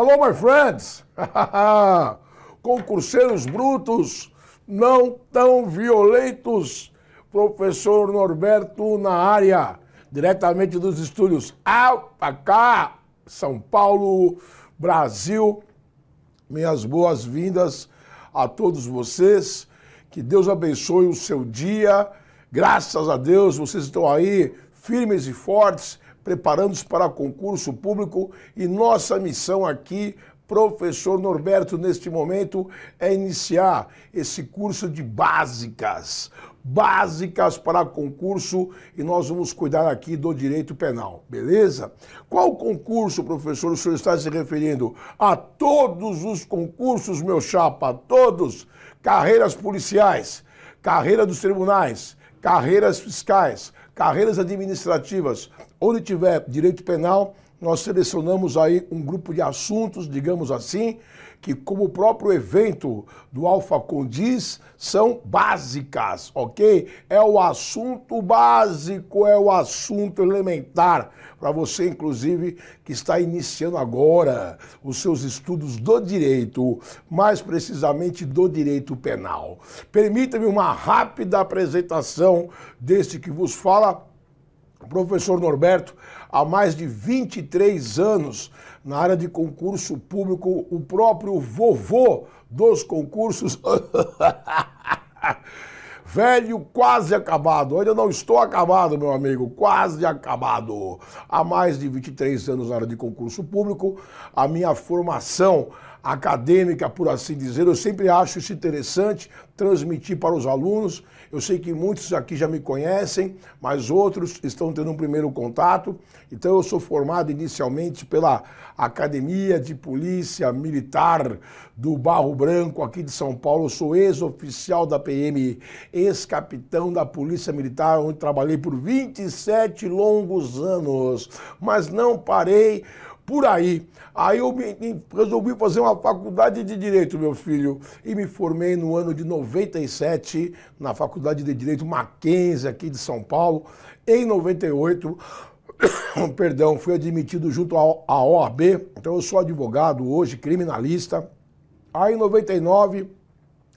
Hello, my friends! Concurseiros brutos, não tão violentos. Professor Norberto na área, diretamente dos estúdios Alpacá, São Paulo, Brasil. Minhas boas-vindas a todos vocês. Que Deus abençoe o seu dia. Graças a Deus, vocês estão aí firmes e fortes preparando-se para concurso público. E nossa missão aqui, professor Norberto, neste momento, é iniciar esse curso de básicas, básicas para concurso. E nós vamos cuidar aqui do direito penal, beleza? Qual concurso, professor, o senhor está se referindo? A todos os concursos, meu chapa, todos, carreiras policiais, carreira dos tribunais, carreiras fiscais, carreiras administrativas, onde tiver direito penal, nós selecionamos aí um grupo de assuntos, digamos assim, que, como o próprio evento do Alfa diz, são básicas, ok? É o assunto básico, é o assunto elementar para você, inclusive, que está iniciando agora os seus estudos do direito, mais precisamente do direito penal. Permita-me uma rápida apresentação deste que vos fala professor Norberto, há mais de 23 anos na área de concurso público, o próprio vovô dos concursos. Velho, quase acabado. Ainda não estou acabado, meu amigo, quase acabado. Há mais de 23 anos na área de concurso público, a minha formação acadêmica, por assim dizer. Eu sempre acho isso interessante transmitir para os alunos. Eu sei que muitos aqui já me conhecem, mas outros estão tendo um primeiro contato. Então, eu sou formado inicialmente pela Academia de Polícia Militar do Barro Branco, aqui de São Paulo. Eu sou ex-oficial da PM, ex-capitão da Polícia Militar, onde trabalhei por 27 longos anos. Mas não parei por aí. Aí eu me, resolvi fazer uma faculdade de Direito, meu filho, e me formei no ano de 97 na Faculdade de Direito Mackenzie, aqui de São Paulo. Em 98, perdão, fui admitido junto à OAB, então eu sou advogado hoje, criminalista. Aí em 99,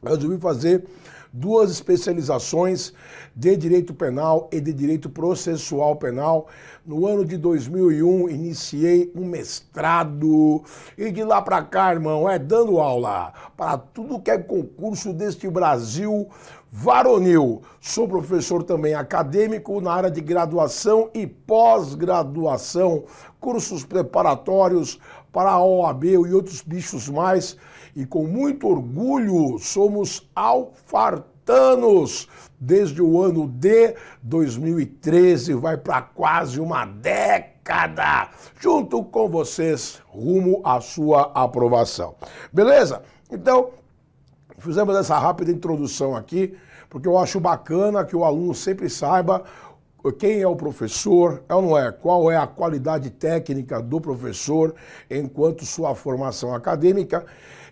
resolvi fazer duas especializações de direito penal e de direito processual penal. No ano de 2001, iniciei um mestrado e de lá para cá, irmão, é dando aula para tudo que é concurso deste Brasil varonil. Sou professor também acadêmico na área de graduação e pós-graduação, cursos preparatórios para a OAB e outros bichos mais e com muito orgulho somos alfartanos. Desde o ano de 2013, vai para quase uma década, junto com vocês, rumo à sua aprovação. Beleza? Então, fizemos essa rápida introdução aqui, porque eu acho bacana que o aluno sempre saiba quem é o professor, é ou não é? Qual é a qualidade técnica do professor enquanto sua formação acadêmica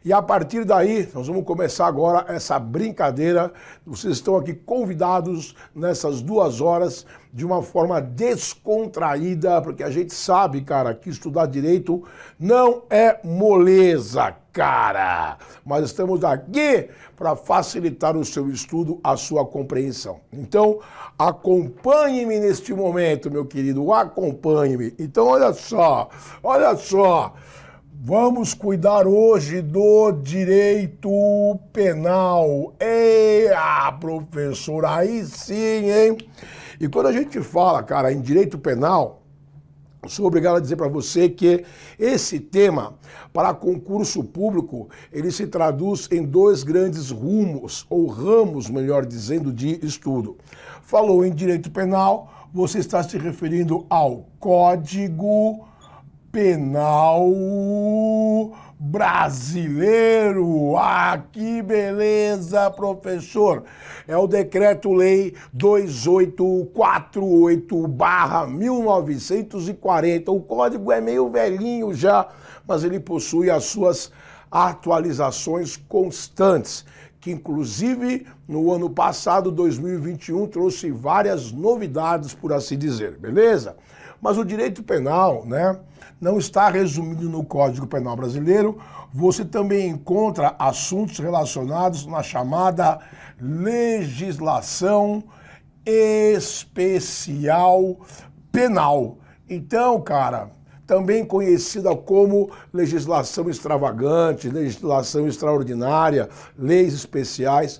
e a partir daí, nós vamos começar agora essa brincadeira. Vocês estão aqui convidados nessas duas horas de uma forma descontraída, porque a gente sabe, cara, que estudar direito não é moleza, cara. Mas estamos aqui para facilitar o seu estudo, a sua compreensão. Então, acompanhe-me neste momento, meu querido, acompanhe-me. Então, olha só, olha só. Vamos cuidar hoje do direito penal. Ei, professor, aí sim, hein? E quando a gente fala, cara, em direito penal, sou obrigado a dizer para você que esse tema, para concurso público, ele se traduz em dois grandes rumos, ou ramos, melhor dizendo, de estudo. Falou em direito penal, você está se referindo ao Código Penal Brasileiro. Ah, que beleza, professor! É o Decreto-Lei 2848-1940. O código é meio velhinho já, mas ele possui as suas atualizações constantes. que inclusive no ano passado, 2021, trouxe várias novidades, por assim dizer, beleza? Mas o direito penal, né, não está resumido no Código Penal Brasileiro. Você também encontra assuntos relacionados na chamada legislação especial penal. Então, cara, também conhecida como legislação extravagante, legislação extraordinária, leis especiais.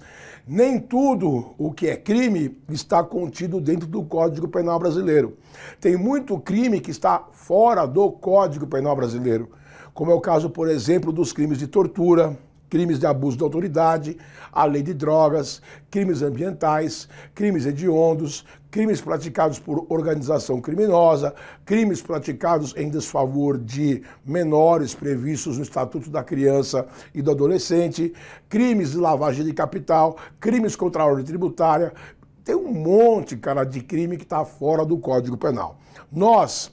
Nem tudo o que é crime está contido dentro do Código Penal Brasileiro. Tem muito crime que está fora do Código Penal Brasileiro, como é o caso, por exemplo, dos crimes de tortura, crimes de abuso de autoridade, a lei de drogas, crimes ambientais, crimes hediondos, crimes praticados por organização criminosa, crimes praticados em desfavor de menores previstos no Estatuto da Criança e do Adolescente, crimes de lavagem de capital, crimes contra a ordem tributária. Tem um monte, cara, de crime que está fora do Código Penal. Nós,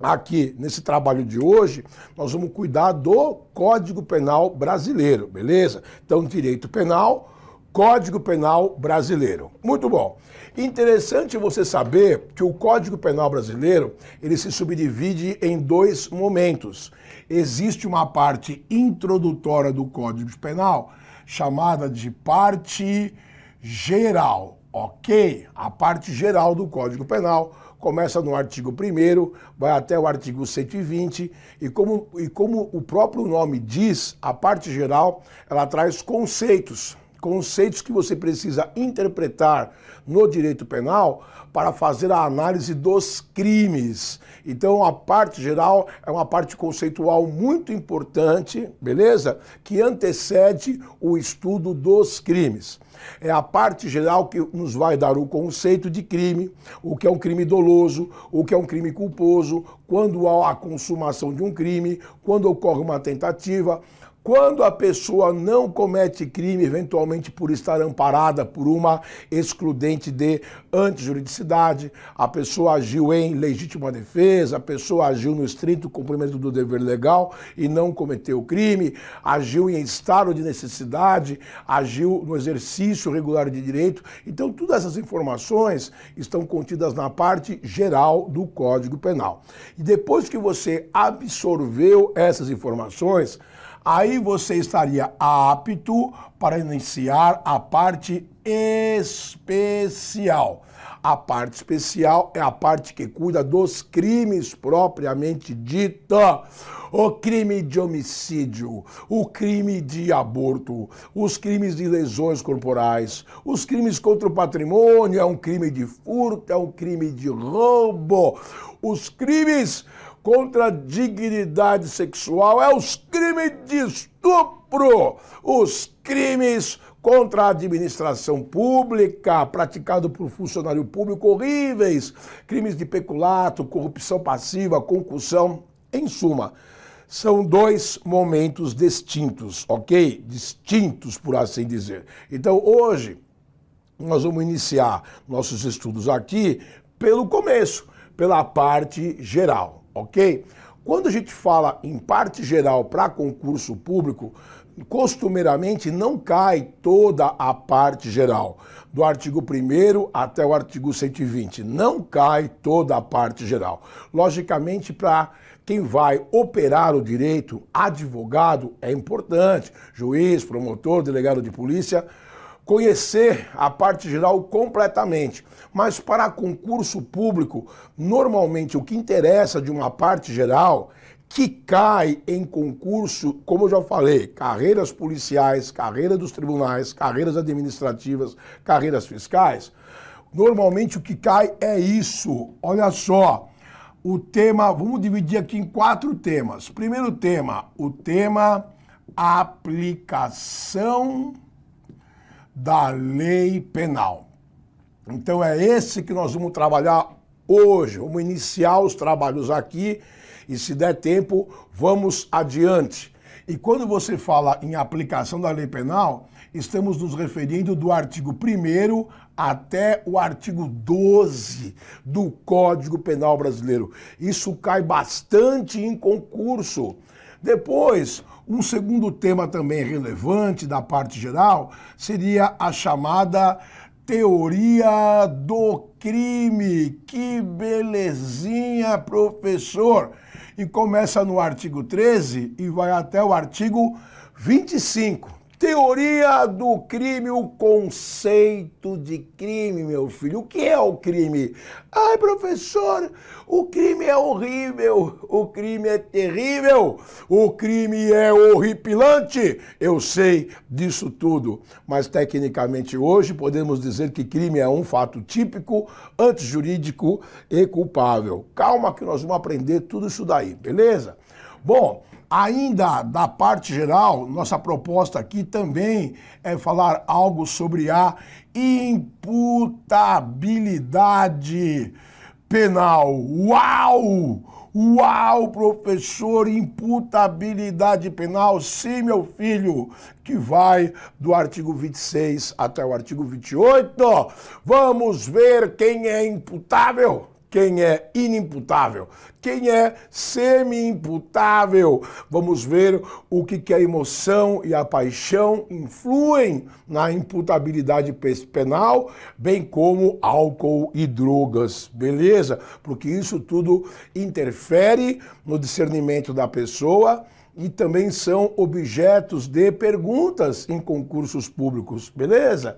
aqui nesse trabalho de hoje, nós vamos cuidar do Código Penal brasileiro, beleza? Então, direito penal, Código Penal brasileiro. Muito bom. Interessante você saber que o Código Penal brasileiro, ele se subdivide em dois momentos. Existe uma parte introdutória do Código Penal, chamada de parte geral, ok? A parte geral do Código Penal começa no artigo 1 vai até o artigo 120, e como, e como o próprio nome diz, a parte geral, ela traz conceitos, conceitos que você precisa interpretar no direito penal para fazer a análise dos crimes. Então, a parte geral é uma parte conceitual muito importante, beleza? Que antecede o estudo dos crimes. É a parte geral que nos vai dar o conceito de crime, o que é um crime doloso, o que é um crime culposo, quando há a consumação de um crime, quando ocorre uma tentativa, quando a pessoa não comete crime, eventualmente por estar amparada por uma excludente de antijuridicidade, a pessoa agiu em legítima defesa, a pessoa agiu no estrito cumprimento do dever legal e não cometeu crime, agiu em estado de necessidade, agiu no exercício regular de direito. Então, todas essas informações estão contidas na parte geral do Código Penal. E depois que você absorveu essas informações, aí você estaria apto para iniciar a parte especial. A parte especial é a parte que cuida dos crimes propriamente dita. O crime de homicídio, o crime de aborto, os crimes de lesões corporais, os crimes contra o patrimônio, é um crime de furto, é um crime de roubo, os crimes contra a dignidade sexual, é os crimes de estupro, os crimes contra a administração pública, praticado por funcionário público, horríveis, crimes de peculato, corrupção passiva, concussão, em suma. São dois momentos distintos, ok? Distintos, por assim dizer. Então, hoje, nós vamos iniciar nossos estudos aqui pelo começo, pela parte geral ok? Quando a gente fala em parte geral para concurso público, costumeiramente não cai toda a parte geral, do artigo 1 até o artigo 120. Não cai toda a parte geral. Logicamente, para quem vai operar o direito, advogado, é importante, juiz, promotor, delegado de polícia, conhecer a parte geral completamente. Mas para concurso público, normalmente o que interessa de uma parte geral que cai em concurso, como eu já falei, carreiras policiais, carreira dos tribunais, carreiras administrativas, carreiras fiscais, normalmente o que cai é isso. Olha só, o tema, vamos dividir aqui em quatro temas. Primeiro tema, o tema aplicação da lei penal. Então é esse que nós vamos trabalhar hoje. Vamos iniciar os trabalhos aqui e, se der tempo, vamos adiante. E quando você fala em aplicação da lei penal, estamos nos referindo do artigo 1 até o artigo 12 do Código Penal Brasileiro. Isso cai bastante em concurso. Depois, um segundo tema também relevante da parte geral seria a chamada teoria do crime. Que belezinha, professor! E começa no artigo 13 e vai até o artigo 25. Teoria do crime, o conceito de crime, meu filho. O que é o crime? Ai, professor, o crime é horrível, o crime é terrível, o crime é horripilante. Eu sei disso tudo, mas tecnicamente hoje podemos dizer que crime é um fato típico, antijurídico e culpável. Calma que nós vamos aprender tudo isso daí, beleza? Bom, Ainda da parte geral, nossa proposta aqui também é falar algo sobre a imputabilidade penal. Uau! Uau, professor, imputabilidade penal, sim, meu filho, que vai do artigo 26 até o artigo 28. Vamos ver quem é imputável quem é inimputável, quem é semi-imputável. Vamos ver o que, que a emoção e a paixão influem na imputabilidade penal, bem como álcool e drogas, beleza? Porque isso tudo interfere no discernimento da pessoa e também são objetos de perguntas em concursos públicos, beleza?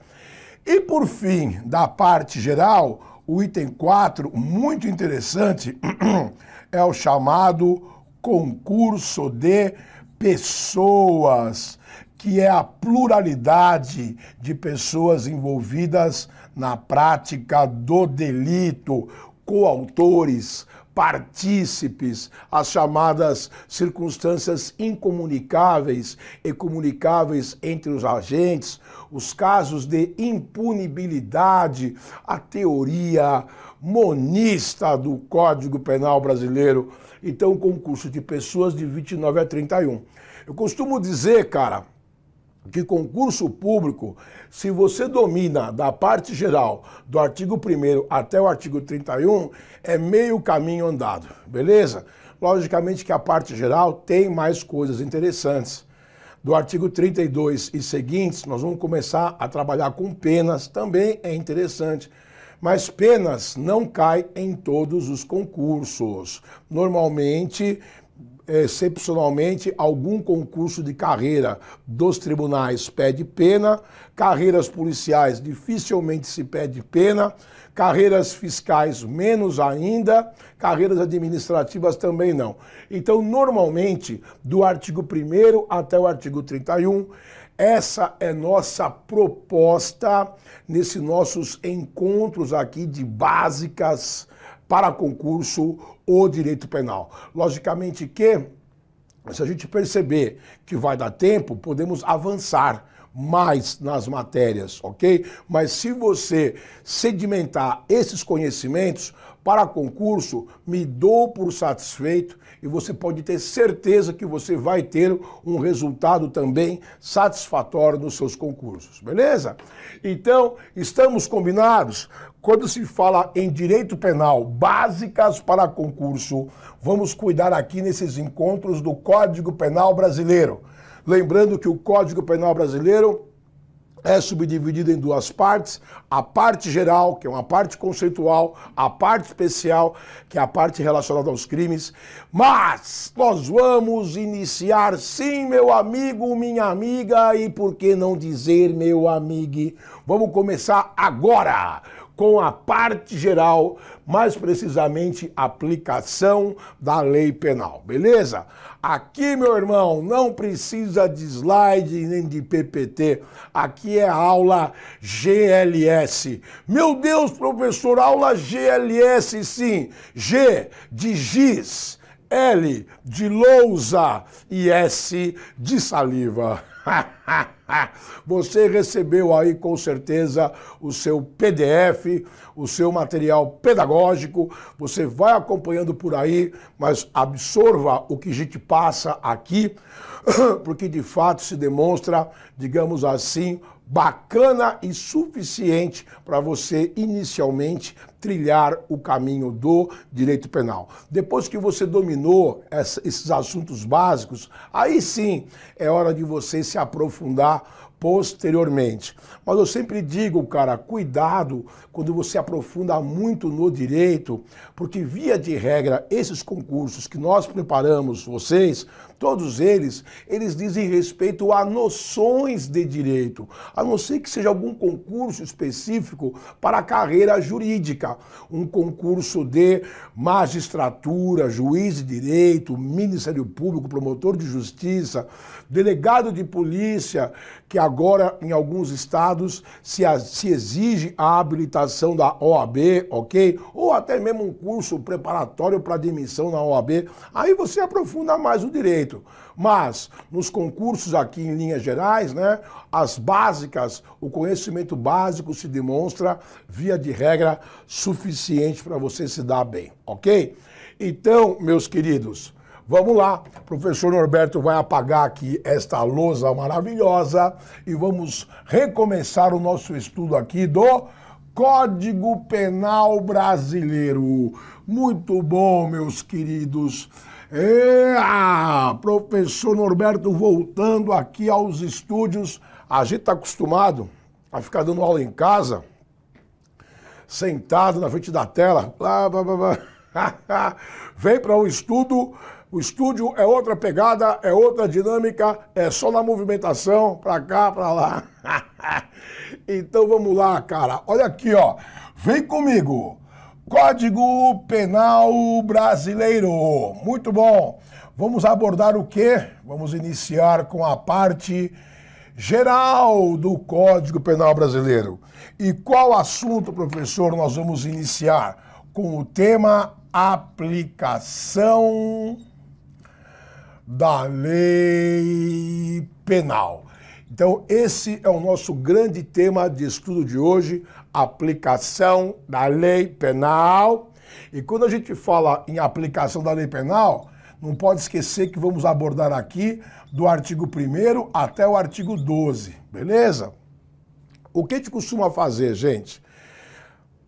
E por fim, da parte geral, o item 4, muito interessante, é o chamado concurso de pessoas, que é a pluralidade de pessoas envolvidas na prática do delito, coautores, partícipes, as chamadas circunstâncias incomunicáveis e comunicáveis entre os agentes, os casos de impunibilidade, a teoria monista do Código Penal Brasileiro. Então, concurso de pessoas de 29 a 31. Eu costumo dizer, cara, que concurso público, se você domina da parte geral, do artigo 1 até o artigo 31, é meio caminho andado, beleza? Logicamente que a parte geral tem mais coisas interessantes. Do artigo 32 e seguintes, nós vamos começar a trabalhar com penas, também é interessante. Mas penas não caem em todos os concursos. Normalmente, excepcionalmente, algum concurso de carreira dos tribunais pede pena, carreiras policiais dificilmente se pede pena, carreiras fiscais menos ainda, carreiras administrativas também não. Então, normalmente, do artigo 1 até o artigo 31, essa é nossa proposta nesses nossos encontros aqui de básicas para concurso ou direito penal. Logicamente que, se a gente perceber que vai dar tempo, podemos avançar mais nas matérias, ok? Mas se você sedimentar esses conhecimentos para concurso, me dou por satisfeito e você pode ter certeza que você vai ter um resultado também satisfatório nos seus concursos, beleza? Então, estamos combinados? Quando se fala em direito penal, básicas para concurso, vamos cuidar aqui nesses encontros do Código Penal Brasileiro. Lembrando que o Código Penal Brasileiro é subdividido em duas partes: a parte geral, que é uma parte conceitual, a parte especial, que é a parte relacionada aos crimes. Mas nós vamos iniciar, sim, meu amigo, minha amiga, e por que não dizer, meu amigo? Vamos começar agora com a parte geral, mais precisamente aplicação da lei penal, beleza? Aqui, meu irmão, não precisa de slide nem de PPT. Aqui é aula GLS. Meu Deus, professor, aula GLS sim. G de giz, L de lousa e S de saliva. Você recebeu aí com certeza o seu PDF, o seu material pedagógico. Você vai acompanhando por aí, mas absorva o que a gente passa aqui, porque de fato se demonstra, digamos assim, bacana e suficiente para você inicialmente trilhar o caminho do direito penal. Depois que você dominou essa, esses assuntos básicos, aí sim é hora de você se aprofundar posteriormente. Mas eu sempre digo, cara, cuidado quando você aprofunda muito no direito, porque via de regra, esses concursos que nós preparamos vocês, todos eles, eles dizem respeito a noções de direito, a não ser que seja algum concurso específico para a carreira jurídica, um concurso de magistratura, juiz de direito, Ministério Público, promotor de justiça, delegado de polícia, que agora em alguns estados se, se exige a habilitação da OAB, ok? Ou até mesmo um curso preparatório para admissão na OAB. Aí você aprofunda mais o direito. Mas nos concursos aqui em linhas gerais, né, as básicas, o conhecimento básico se demonstra, via de regra, suficiente para você se dar bem, ok? Então, meus queridos, Vamos lá, o professor Norberto vai apagar aqui esta lousa maravilhosa e vamos recomeçar o nosso estudo aqui do Código Penal Brasileiro. Muito bom, meus queridos. É, professor Norberto voltando aqui aos estúdios. A gente está acostumado a ficar dando aula em casa, sentado na frente da tela. Blá, blá, blá. Vem para o um estudo o estúdio é outra pegada, é outra dinâmica, é só na movimentação, pra cá, pra lá. então vamos lá, cara. Olha aqui, ó. Vem comigo. Código Penal Brasileiro. Muito bom. Vamos abordar o quê? Vamos iniciar com a parte geral do Código Penal Brasileiro. E qual assunto, professor, nós vamos iniciar? Com o tema aplicação da lei penal. Então, esse é o nosso grande tema de estudo de hoje, aplicação da lei penal. E quando a gente fala em aplicação da lei penal, não pode esquecer que vamos abordar aqui do artigo 1 até o artigo 12, beleza? O que a gente costuma fazer, gente?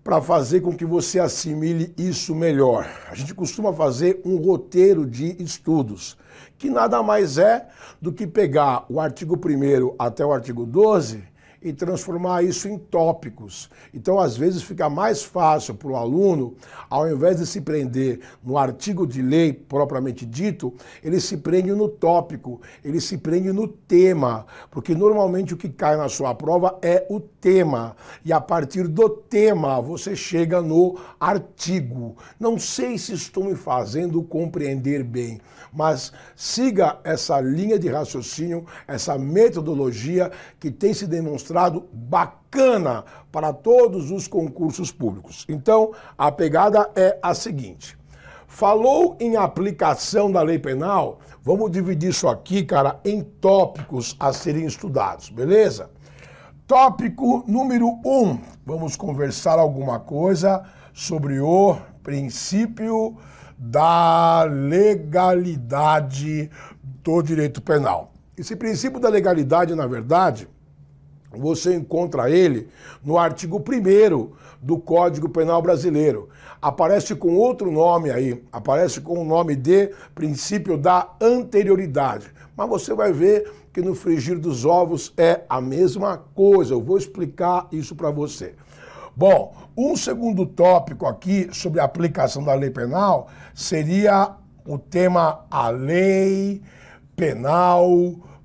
Para fazer com que você assimile isso melhor. A gente costuma fazer um roteiro de estudos que nada mais é do que pegar o artigo 1 até o artigo 12 e transformar isso em tópicos. Então, às vezes, fica mais fácil para o aluno, ao invés de se prender no artigo de lei propriamente dito, ele se prende no tópico, ele se prende no tema, porque normalmente o que cai na sua prova é o tema. E a partir do tema, você chega no artigo. Não sei se estou me fazendo compreender bem, mas siga essa linha de raciocínio, essa metodologia que tem se demonstrado bacana para todos os concursos públicos. Então, a pegada é a seguinte. Falou em aplicação da lei penal, vamos dividir isso aqui, cara, em tópicos a serem estudados, beleza? Tópico número um, vamos conversar alguma coisa sobre o princípio da legalidade do direito penal. Esse princípio da legalidade, na verdade, você encontra ele no artigo 1 do Código Penal Brasileiro. Aparece com outro nome aí, aparece com o nome de princípio da anterioridade. Mas você vai ver que no frigir dos ovos é a mesma coisa. Eu vou explicar isso para você. Bom, um segundo tópico aqui sobre a aplicação da lei penal seria o tema a lei penal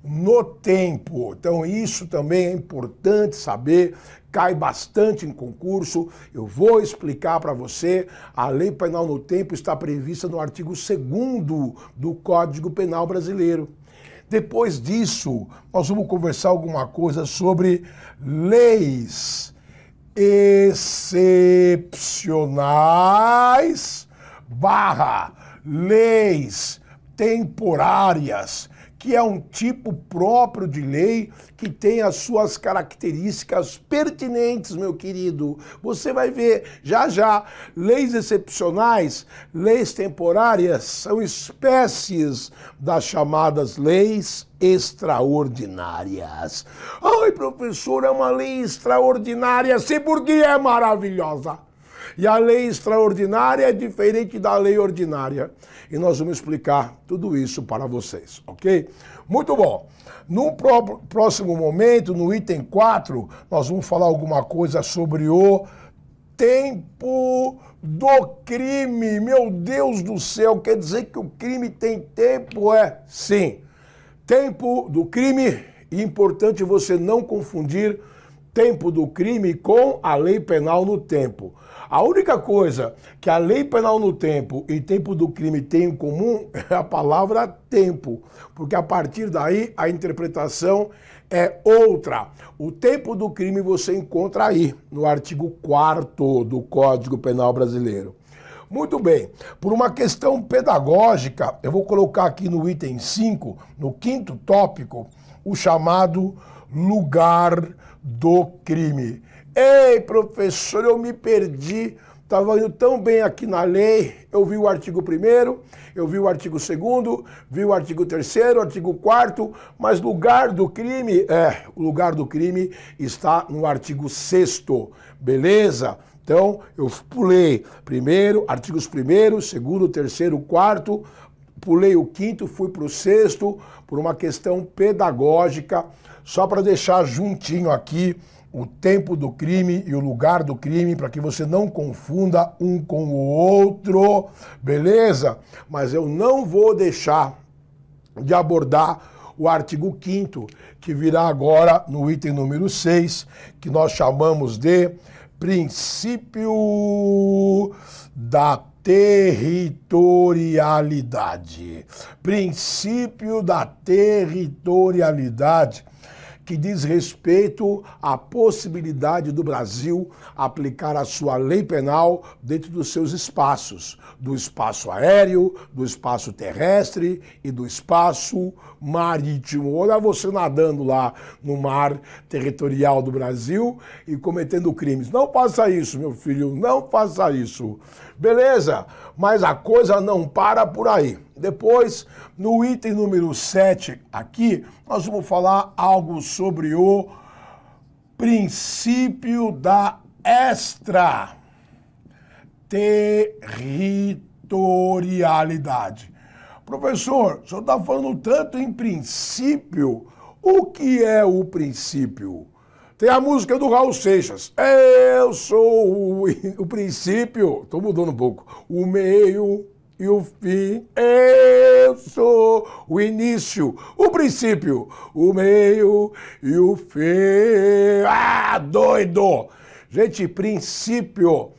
no tempo. Então, isso também é importante saber, cai bastante em concurso. Eu vou explicar para você. A lei penal no tempo está prevista no artigo 2 do Código Penal Brasileiro. Depois disso, nós vamos conversar alguma coisa sobre leis excepcionais barra leis temporárias que é um tipo próprio de lei que tem as suas características pertinentes, meu querido. Você vai ver já já. Leis excepcionais, leis temporárias são espécies das chamadas leis extraordinárias. Ai, professor, é uma lei extraordinária, sim, porque é maravilhosa. E a lei extraordinária é diferente da lei ordinária. E nós vamos explicar tudo isso para vocês, ok? Muito bom. No próximo momento, no item 4, nós vamos falar alguma coisa sobre o tempo do crime. Meu Deus do céu, quer dizer que o crime tem tempo? É sim. Tempo do crime, importante você não confundir tempo do crime com a lei penal no tempo. A única coisa que a lei penal no tempo e tempo do crime têm em comum é a palavra tempo, porque a partir daí a interpretação é outra. O tempo do crime você encontra aí, no artigo 4 do Código Penal Brasileiro. Muito bem, por uma questão pedagógica, eu vou colocar aqui no item 5, no quinto tópico, o chamado lugar do crime. Ei, professor, eu me perdi. Estava indo tão bem aqui na lei. Eu vi o artigo 1, eu vi o artigo 2, vi o artigo 3, artigo 4, mas lugar do crime, é, o lugar do crime está no artigo 6. Beleza? Então, eu pulei primeiro, artigos 1, segundo, terceiro, quarto, pulei o quinto, fui para o sexto, por uma questão pedagógica, só para deixar juntinho aqui o tempo do crime e o lugar do crime, para que você não confunda um com o outro, beleza? Mas eu não vou deixar de abordar o artigo 5 que virá agora no item número 6, que nós chamamos de princípio da territorialidade. Princípio da territorialidade que diz respeito à possibilidade do Brasil aplicar a sua lei penal dentro dos seus espaços, do espaço aéreo, do espaço terrestre e do espaço marítimo. Olha você nadando lá no mar territorial do Brasil e cometendo crimes. Não faça isso, meu filho, não faça isso. Beleza? Mas a coisa não para por aí. Depois, no item número 7, aqui, nós vamos falar algo sobre o princípio da extra territorialidade. Professor, o senhor está falando tanto em princípio. O que é o princípio? Tem a música do Raul Seixas. Eu sou o, o princípio. Estou mudando um pouco. O meio e o fim. Eu sou o início, o princípio, o meio e o fim. Ah, doido! Gente, princípio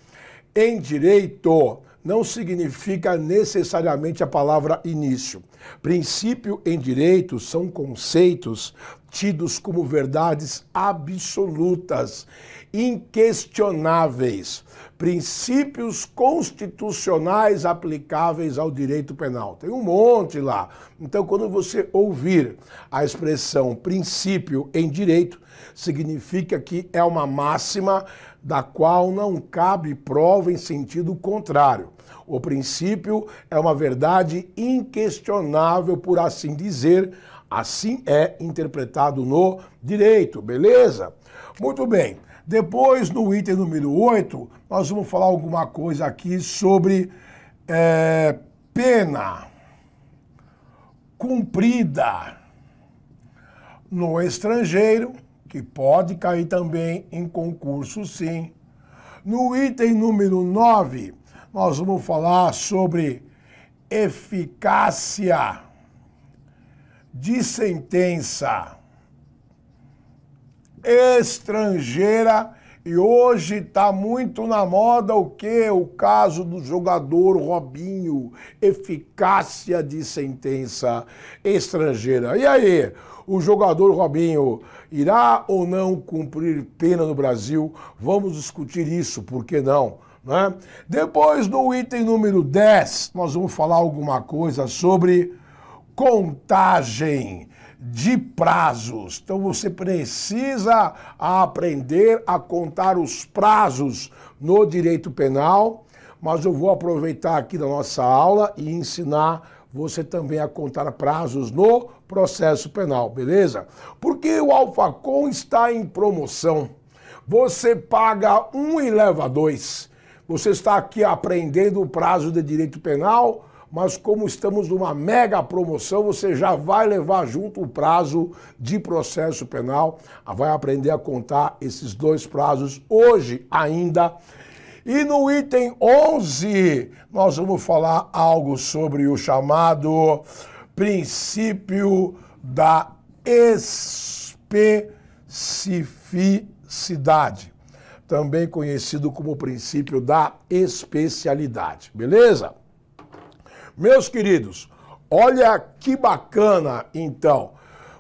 em direito não significa necessariamente a palavra início. Princípio em direito são conceitos tidos como verdades absolutas, inquestionáveis, princípios constitucionais aplicáveis ao direito penal. Tem um monte lá. Então, quando você ouvir a expressão princípio em direito, significa que é uma máxima da qual não cabe prova em sentido contrário. O princípio é uma verdade inquestionável, por assim dizer, Assim é interpretado no direito, beleza? Muito bem. Depois, no item número 8, nós vamos falar alguma coisa aqui sobre é, pena cumprida no estrangeiro, que pode cair também em concurso, sim. No item número 9, nós vamos falar sobre eficácia de sentença estrangeira e hoje está muito na moda o que? O caso do jogador Robinho, eficácia de sentença estrangeira. E aí, o jogador Robinho irá ou não cumprir pena no Brasil? Vamos discutir isso, por que não? Né? Depois, no item número 10, nós vamos falar alguma coisa sobre contagem de prazos. Então você precisa aprender a contar os prazos no direito penal, mas eu vou aproveitar aqui da nossa aula e ensinar você também a contar prazos no processo penal, beleza? Porque o Alfacom está em promoção. Você paga um e leva dois. Você está aqui aprendendo o prazo de direito penal, mas como estamos numa mega promoção, você já vai levar junto o prazo de processo penal, vai aprender a contar esses dois prazos hoje ainda. E no item 11, nós vamos falar algo sobre o chamado princípio da especificidade, também conhecido como princípio da especialidade, beleza? Meus queridos, olha que bacana então.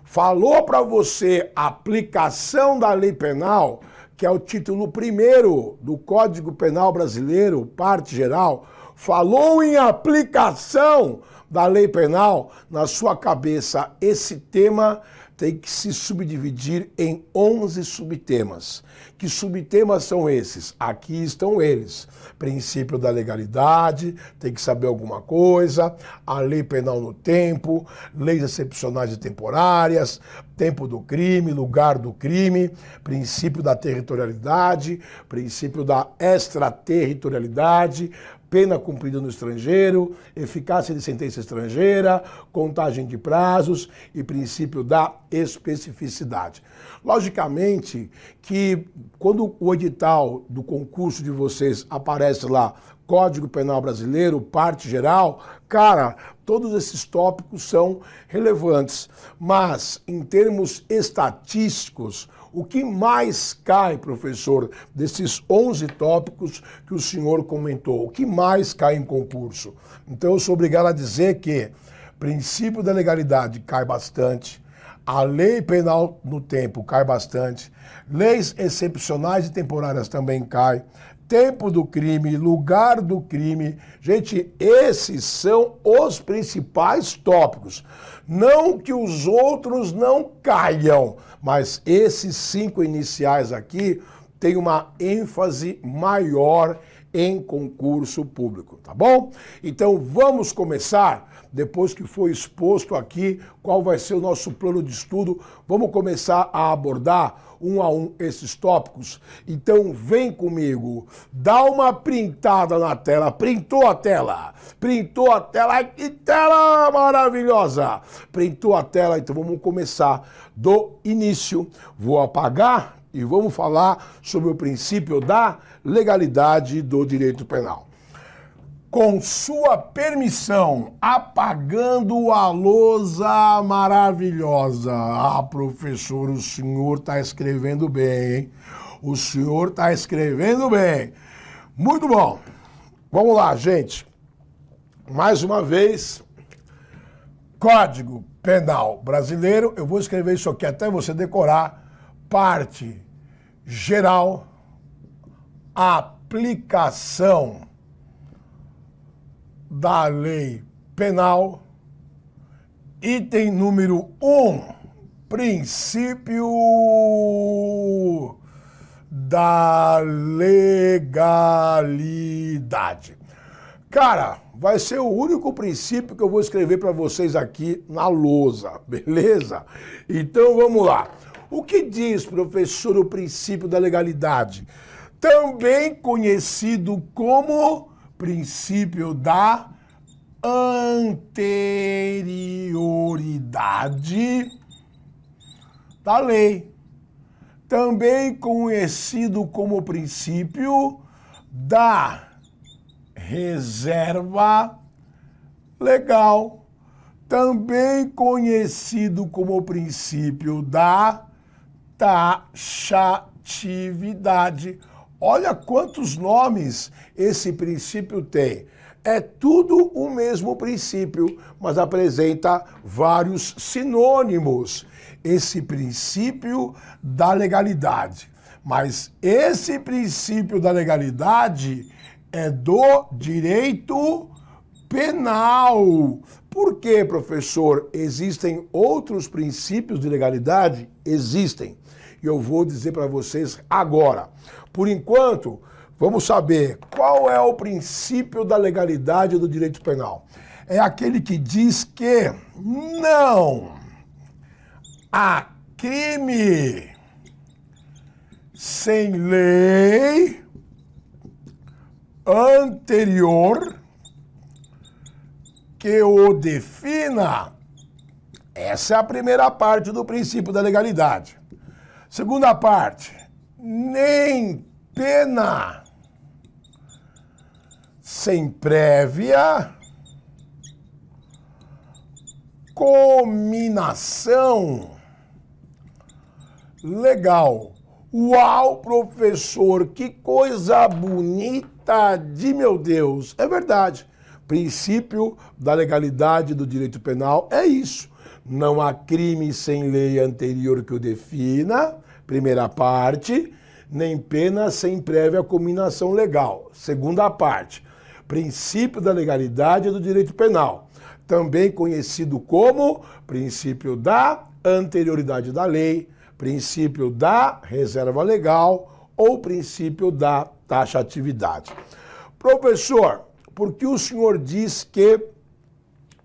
Falou para você aplicação da lei penal, que é o título primeiro do Código Penal Brasileiro, parte geral, falou em aplicação da lei penal, na sua cabeça esse tema tem que se subdividir em 11 subtemas. Que subtemas são esses? Aqui estão eles. Princípio da legalidade, tem que saber alguma coisa, a lei penal no tempo, leis excepcionais e temporárias, tempo do crime, lugar do crime, princípio da territorialidade, princípio da extraterritorialidade, pena cumprida no estrangeiro, eficácia de sentença estrangeira, contagem de prazos e princípio da especificidade. Logicamente que quando o edital do concurso de vocês aparece lá Código Penal Brasileiro, parte geral, cara, todos esses tópicos são relevantes, mas em termos estatísticos, o que mais cai, professor, desses 11 tópicos que o senhor comentou? O que mais cai em concurso? Então eu sou obrigado a dizer que princípio da legalidade cai bastante, a lei penal no tempo cai bastante, leis excepcionais e temporárias também cai, tempo do crime, lugar do crime. Gente, esses são os principais tópicos. Não que os outros não caiam, mas esses cinco iniciais aqui têm uma ênfase maior em concurso público, tá bom? Então vamos começar depois que foi exposto aqui qual vai ser o nosso plano de estudo, vamos começar a abordar um a um esses tópicos. Então vem comigo, dá uma printada na tela, printou a tela, printou a tela, que tela maravilhosa! Printou a tela, então vamos começar do início. Vou apagar e vamos falar sobre o princípio da legalidade do direito penal com sua permissão, apagando a lousa maravilhosa. Ah, professor, o senhor está escrevendo bem, hein? O senhor está escrevendo bem. Muito bom. Vamos lá, gente. Mais uma vez, Código Penal Brasileiro. Eu vou escrever isso aqui até você decorar. Parte geral, aplicação da lei penal, item número 1, um, princípio da legalidade. Cara, vai ser o único princípio que eu vou escrever para vocês aqui na lousa, beleza? Então vamos lá. O que diz, professor, o princípio da legalidade? Também conhecido como princípio da anterioridade da lei, também conhecido como princípio da reserva legal, também conhecido como princípio da taxatividade Olha quantos nomes esse princípio tem. É tudo o mesmo princípio, mas apresenta vários sinônimos. Esse princípio da legalidade. Mas esse princípio da legalidade é do direito penal. Por que, professor, existem outros princípios de legalidade? Existem. E eu vou dizer para vocês agora. Por enquanto, vamos saber qual é o princípio da legalidade do direito penal. É aquele que diz que não há crime sem lei anterior que o defina. Essa é a primeira parte do princípio da legalidade. Segunda parte, nem pena sem prévia cominação legal. Uau, professor, que coisa bonita de meu Deus. É verdade. Princípio da legalidade do direito penal é isso. Não há crime sem lei anterior que o defina, primeira parte, nem pena sem prévia combinação legal, segunda parte. Princípio da legalidade do direito penal, também conhecido como princípio da anterioridade da lei, princípio da reserva legal ou princípio da taxatividade. Professor, por que o senhor diz que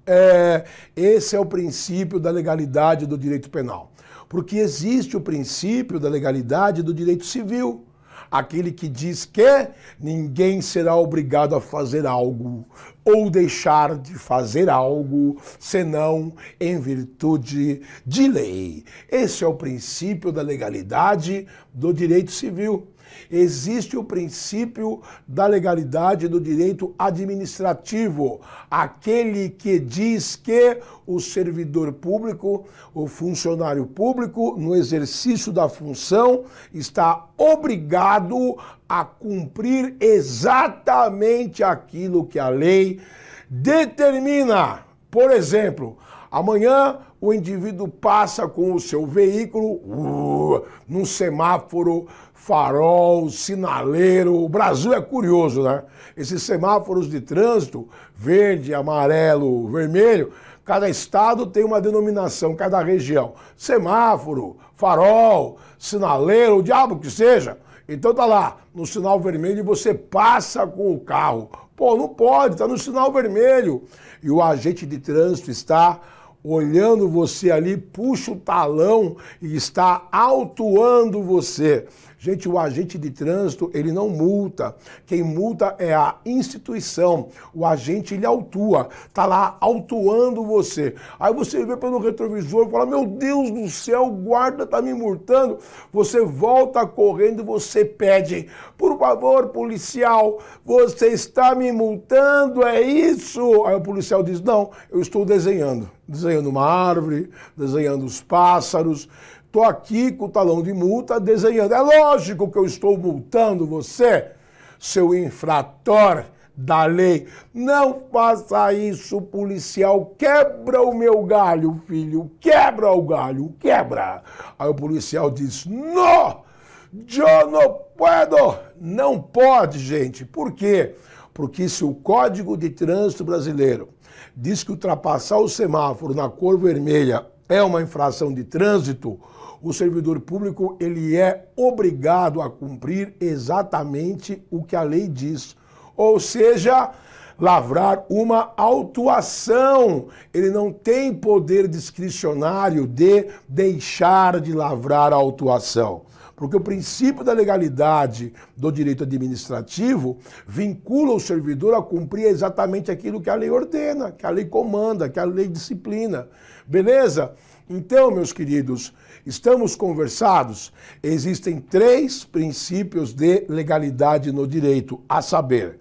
é, esse é o princípio da legalidade do direito penal? Porque existe o princípio da legalidade do direito civil aquele que diz que ninguém será obrigado a fazer algo ou deixar de fazer algo, senão em virtude de lei. Esse é o princípio da legalidade do direito civil existe o princípio da legalidade do direito administrativo, aquele que diz que o servidor público, o funcionário público, no exercício da função, está obrigado a cumprir exatamente aquilo que a lei determina. Por exemplo, amanhã o indivíduo passa com o seu veículo uh, num semáforo farol, sinaleiro. O Brasil é curioso, né? Esses semáforos de trânsito, verde, amarelo, vermelho, cada estado tem uma denominação, cada região. Semáforo, farol, sinaleiro, o diabo que seja. Então tá lá, no sinal vermelho você passa com o carro. Pô, não pode, tá no sinal vermelho. E o agente de trânsito está olhando você ali, puxa o talão e está autuando você. Gente, o agente de trânsito, ele não multa. Quem multa é a instituição. O agente, ele autua. Tá lá autuando você. Aí você vê pelo retrovisor e fala, meu Deus do céu, o guarda tá me multando. Você volta correndo, você pede, por favor, policial, você está me multando, é isso? Aí o policial diz, não, eu estou desenhando. Desenhando uma árvore, desenhando os pássaros, Estou aqui com o talão de multa desenhando. É lógico que eu estou multando você, seu infrator da lei. Não faça isso, policial. Quebra o meu galho, filho. Quebra o galho, quebra. Aí o policial diz: Não, eu não puedo. Não pode, gente. Por quê? Porque se o Código de Trânsito Brasileiro diz que ultrapassar o semáforo na cor vermelha é uma infração de trânsito, o servidor público ele é obrigado a cumprir exatamente o que a lei diz. Ou seja, lavrar uma autuação. Ele não tem poder discricionário de deixar de lavrar a autuação. Porque o princípio da legalidade do direito administrativo vincula o servidor a cumprir exatamente aquilo que a lei ordena, que a lei comanda, que a lei disciplina. Beleza? Então, meus queridos, estamos conversados? Existem três princípios de legalidade no direito, a saber,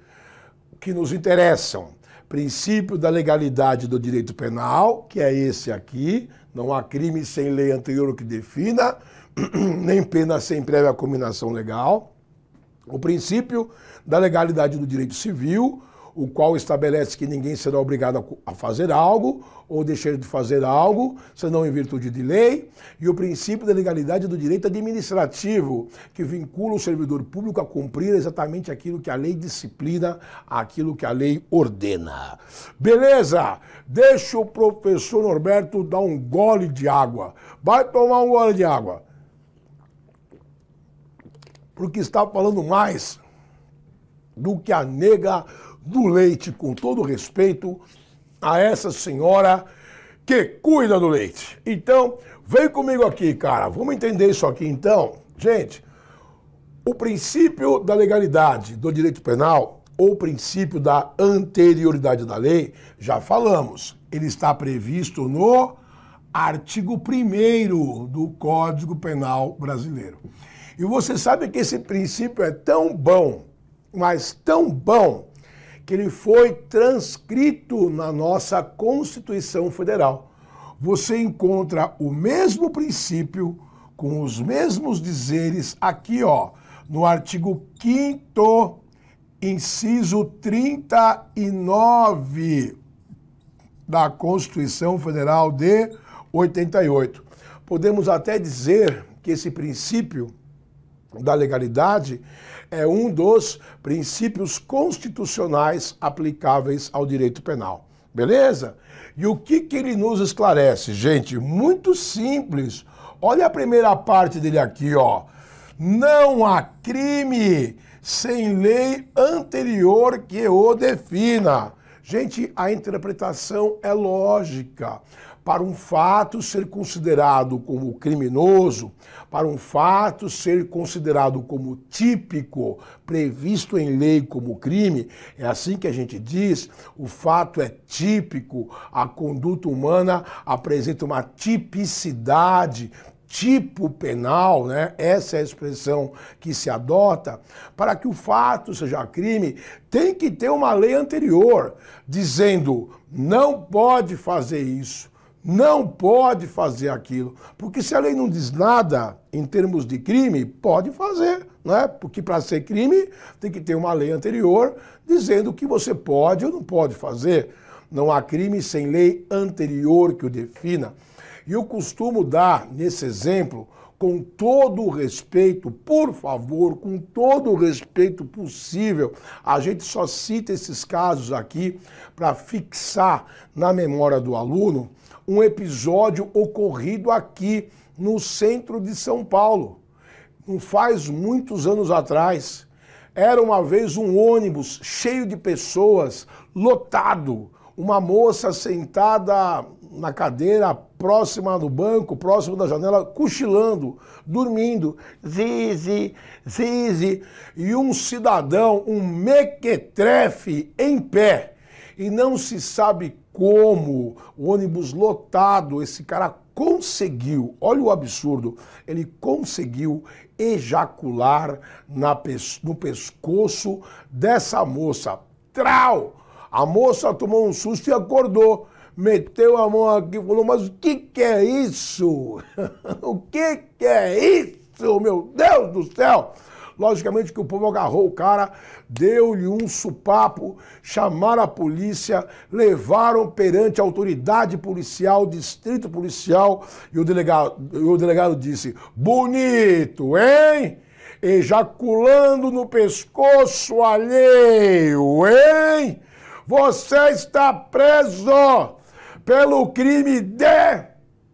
que nos interessam. Princípio da legalidade do direito penal, que é esse aqui, não há crime sem lei anterior que defina, nem pena sem prévia combinação legal. O princípio da legalidade do direito civil, o qual estabelece que ninguém será obrigado a fazer algo ou deixar de fazer algo, senão em virtude de lei, e o princípio da legalidade do direito administrativo, que vincula o servidor público a cumprir exatamente aquilo que a lei disciplina, aquilo que a lei ordena. Beleza? Deixa o professor Norberto dar um gole de água. Vai tomar um gole de água. Porque está falando mais do que a nega do leite, com todo respeito a essa senhora que cuida do leite. Então, vem comigo aqui, cara. Vamos entender isso aqui então. Gente, o princípio da legalidade do direito penal ou o princípio da anterioridade da lei, já falamos. Ele está previsto no artigo 1 do Código Penal Brasileiro. E você sabe que esse princípio é tão bom, mas tão bom, que ele foi transcrito na nossa Constituição Federal. Você encontra o mesmo princípio, com os mesmos dizeres, aqui, ó, no artigo 5, inciso 39 da Constituição Federal de 88. Podemos até dizer que esse princípio da legalidade é um dos princípios constitucionais aplicáveis ao direito penal. Beleza? E o que, que ele nos esclarece? Gente, muito simples. Olha a primeira parte dele aqui, ó. Não há crime sem lei anterior que o defina. Gente, a interpretação é lógica para um fato ser considerado como criminoso, para um fato ser considerado como típico, previsto em lei como crime, é assim que a gente diz, o fato é típico, a conduta humana apresenta uma tipicidade, tipo penal, né? Essa é a expressão que se adota. Para que o fato seja crime, tem que ter uma lei anterior dizendo não pode fazer isso não pode fazer aquilo. Porque se a lei não diz nada em termos de crime, pode fazer, não é? Porque para ser crime tem que ter uma lei anterior dizendo o que você pode ou não pode fazer. Não há crime sem lei anterior que o defina. E eu costumo dar nesse exemplo com todo o respeito, por favor, com todo o respeito possível, a gente só cita esses casos aqui para fixar na memória do aluno um episódio ocorrido aqui no centro de São Paulo. Não faz muitos anos atrás. Era uma vez um ônibus cheio de pessoas, lotado. Uma moça sentada na cadeira, próxima do banco, próximo da janela, cochilando, dormindo. Zizi, zizi. E um cidadão, um mequetrefe, em pé. E não se sabe como o ônibus lotado, esse cara conseguiu, olha o absurdo, ele conseguiu ejacular na, no pescoço dessa moça. Trau! A moça tomou um susto e acordou. Meteu a mão aqui e falou: Mas o que, que é isso? o que, que é isso, meu Deus do céu? Logicamente que o povo agarrou o cara, deu-lhe um supapo, chamaram a polícia, levaram perante a autoridade policial, distrito policial, e o delegado, o delegado disse: Bonito, hein? Ejaculando no pescoço alheio, hein? Você está preso pelo crime de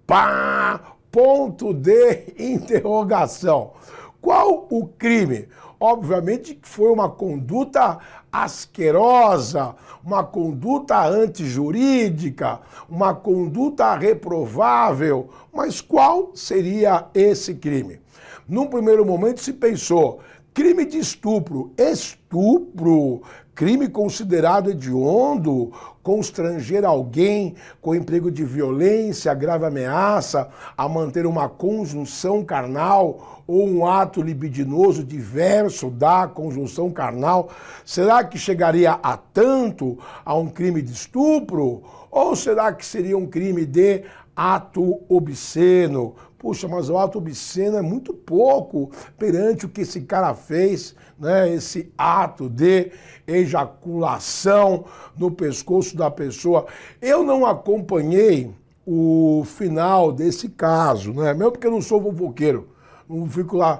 pá, ponto de interrogação. Qual o crime? Obviamente que foi uma conduta asquerosa, uma conduta antijurídica, uma conduta reprovável. Mas qual seria esse crime? Num primeiro momento se pensou, crime de estupro. Estupro, crime considerado hediondo, constranger alguém com emprego de violência, grave ameaça, a manter uma conjunção carnal ou um ato libidinoso diverso da conjunção carnal, será que chegaria a tanto a um crime de estupro? Ou será que seria um crime de ato obsceno? Puxa, mas o ato obsceno é muito pouco perante o que esse cara fez né, esse ato de ejaculação no pescoço da pessoa. Eu não acompanhei o final desse caso, né? mesmo porque eu não sou fofoqueiro. Não fico lá,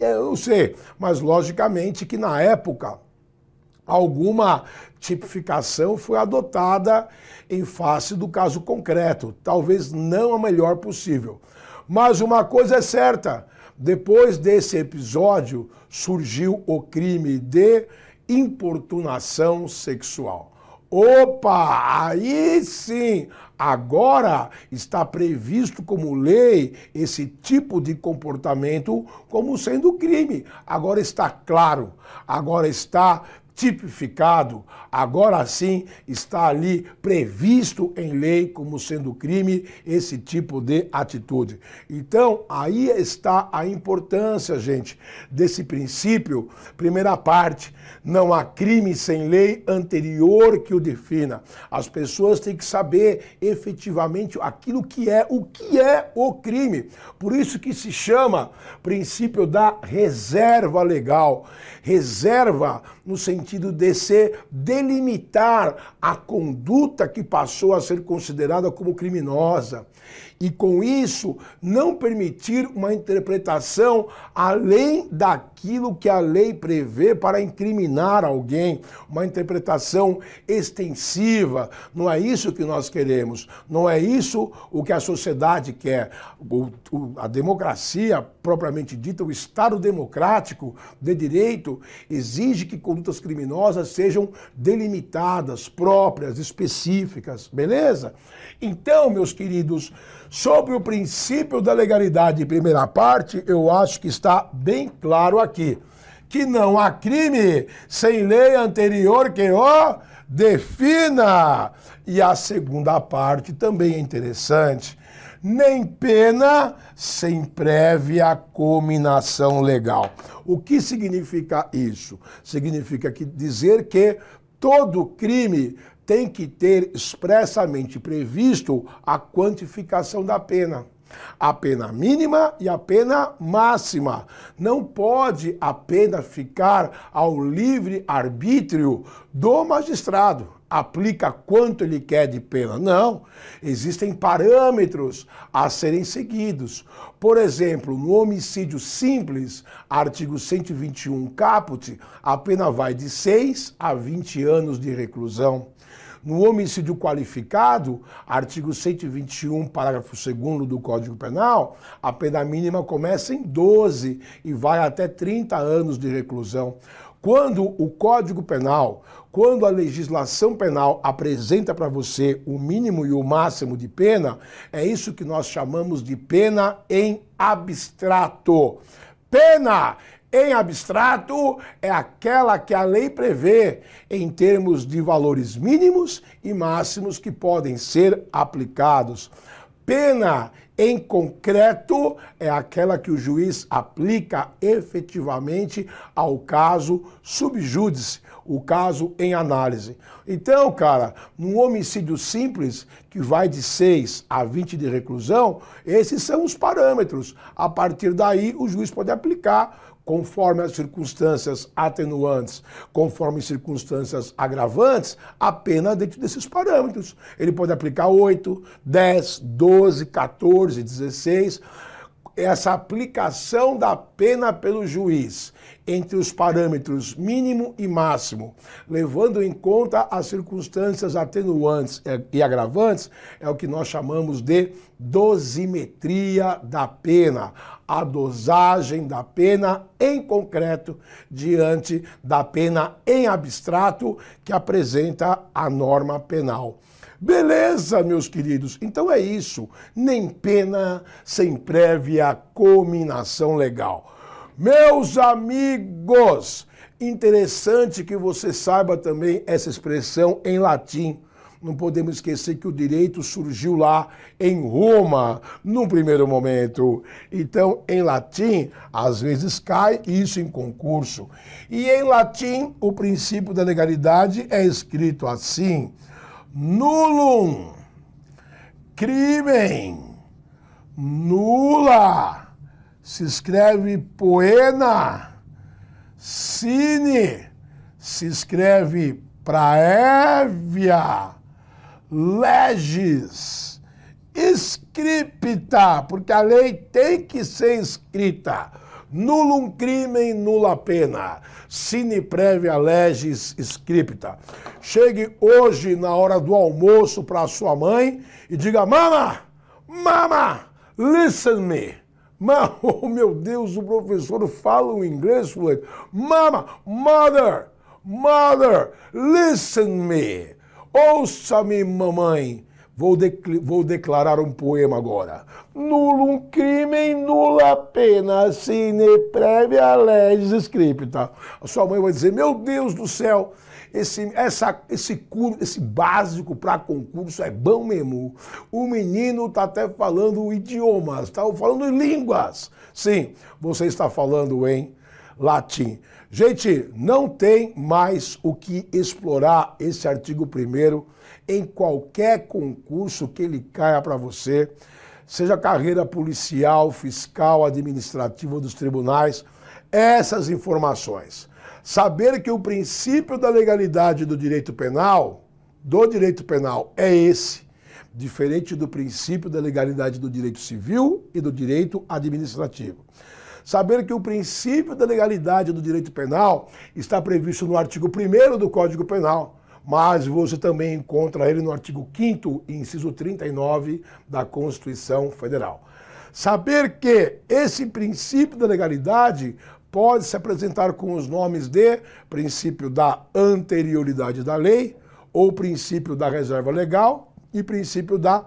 eu não sei. Mas, logicamente, que na época alguma tipificação foi adotada em face do caso concreto. Talvez não a melhor possível. Mas uma coisa é certa: depois desse episódio surgiu o crime de importunação sexual. Opa, aí sim, agora está previsto como lei esse tipo de comportamento como sendo crime. Agora está claro, agora está tipificado, agora sim está ali previsto em lei como sendo crime esse tipo de atitude. Então, aí está a importância, gente, desse princípio. Primeira parte, não há crime sem lei anterior que o defina. As pessoas têm que saber efetivamente aquilo que é, o que é o crime. Por isso que se chama princípio da reserva legal. Reserva no sentido de se delimitar a conduta que passou a ser considerada como criminosa. E com isso não permitir uma interpretação além daquilo que a lei prevê para incriminar alguém, uma interpretação extensiva. Não é isso que nós queremos, não é isso o que a sociedade quer. O, o, a democracia, propriamente dita, o Estado democrático de direito, exige que condutas criminosas sejam delimitadas, próprias, específicas, beleza? Então, meus queridos, Sobre o princípio da legalidade, primeira parte, eu acho que está bem claro aqui. Que não há crime sem lei anterior que o defina. E a segunda parte também é interessante. Nem pena sem prévia cominação legal. O que significa isso? Significa que dizer que todo crime tem que ter expressamente previsto a quantificação da pena. A pena mínima e a pena máxima. Não pode a pena ficar ao livre arbítrio do magistrado. Aplica quanto ele quer de pena. Não. Existem parâmetros a serem seguidos. Por exemplo, no homicídio simples, artigo 121 caput, a pena vai de 6 a 20 anos de reclusão. No homicídio qualificado, artigo 121, parágrafo 2 do Código Penal, a pena mínima começa em 12 e vai até 30 anos de reclusão. Quando o Código Penal, quando a legislação penal apresenta para você o mínimo e o máximo de pena, é isso que nós chamamos de pena em abstrato. Pena em abstrato é aquela que a lei prevê em termos de valores mínimos e máximos que podem ser aplicados. Pena em concreto é aquela que o juiz aplica efetivamente ao caso subjúdice, o caso em análise. Então, cara, num homicídio simples, que vai de 6 a 20 de reclusão, esses são os parâmetros. A partir daí, o juiz pode aplicar conforme as circunstâncias atenuantes, conforme circunstâncias agravantes, a pena dentro desses parâmetros. Ele pode aplicar 8, 10, 12, 14, 16. Essa aplicação da pena pelo juiz entre os parâmetros mínimo e máximo, levando em conta as circunstâncias atenuantes e agravantes, é o que nós chamamos de dosimetria da pena, a dosagem da pena em concreto diante da pena em abstrato que apresenta a norma penal. Beleza, meus queridos? Então é isso. Nem pena sem prévia cominação legal. Meus amigos, interessante que você saiba também essa expressão em latim. Não podemos esquecer que o direito surgiu lá em Roma, num primeiro momento. Então, em latim, às vezes cai isso em concurso. E em latim, o princípio da legalidade é escrito assim: nullum, crimen, nula se escreve poena Cine se escreve Praévia Legis Scripta, porque a lei tem que ser escrita. Nulum crimen, nula pena. Sine prévia legis scripta. Chegue hoje na hora do almoço para sua mãe e diga: Mama, mama, listen me. oh meu Deus, o professor fala o inglês fluente. Mama, mother, mother, listen me. Ouça-me, mamãe. Vou, vou, declarar um poema agora. Nulum crimen, nula pena, sine prévia legis scripta. A sua mãe vai dizer, meu Deus do céu, esse, essa, esse, esse básico para concurso é bom mesmo. O menino está até falando idiomas, está falando línguas. Sim, você está falando em latim. Gente, não tem mais o que explorar esse artigo primeiro em qualquer concurso que ele caia para você, seja carreira policial, fiscal, administrativa dos tribunais, essas informações. Saber que o princípio da legalidade do direito penal, do direito penal, é esse, diferente do princípio da legalidade do direito civil e do direito administrativo. Saber que o princípio da legalidade do direito penal está previsto no artigo 1 do Código Penal mas você também encontra ele no artigo 5 inciso 39 da Constituição Federal. Saber que esse princípio da legalidade pode se apresentar com os nomes de princípio da anterioridade da lei, ou princípio da reserva legal e princípio da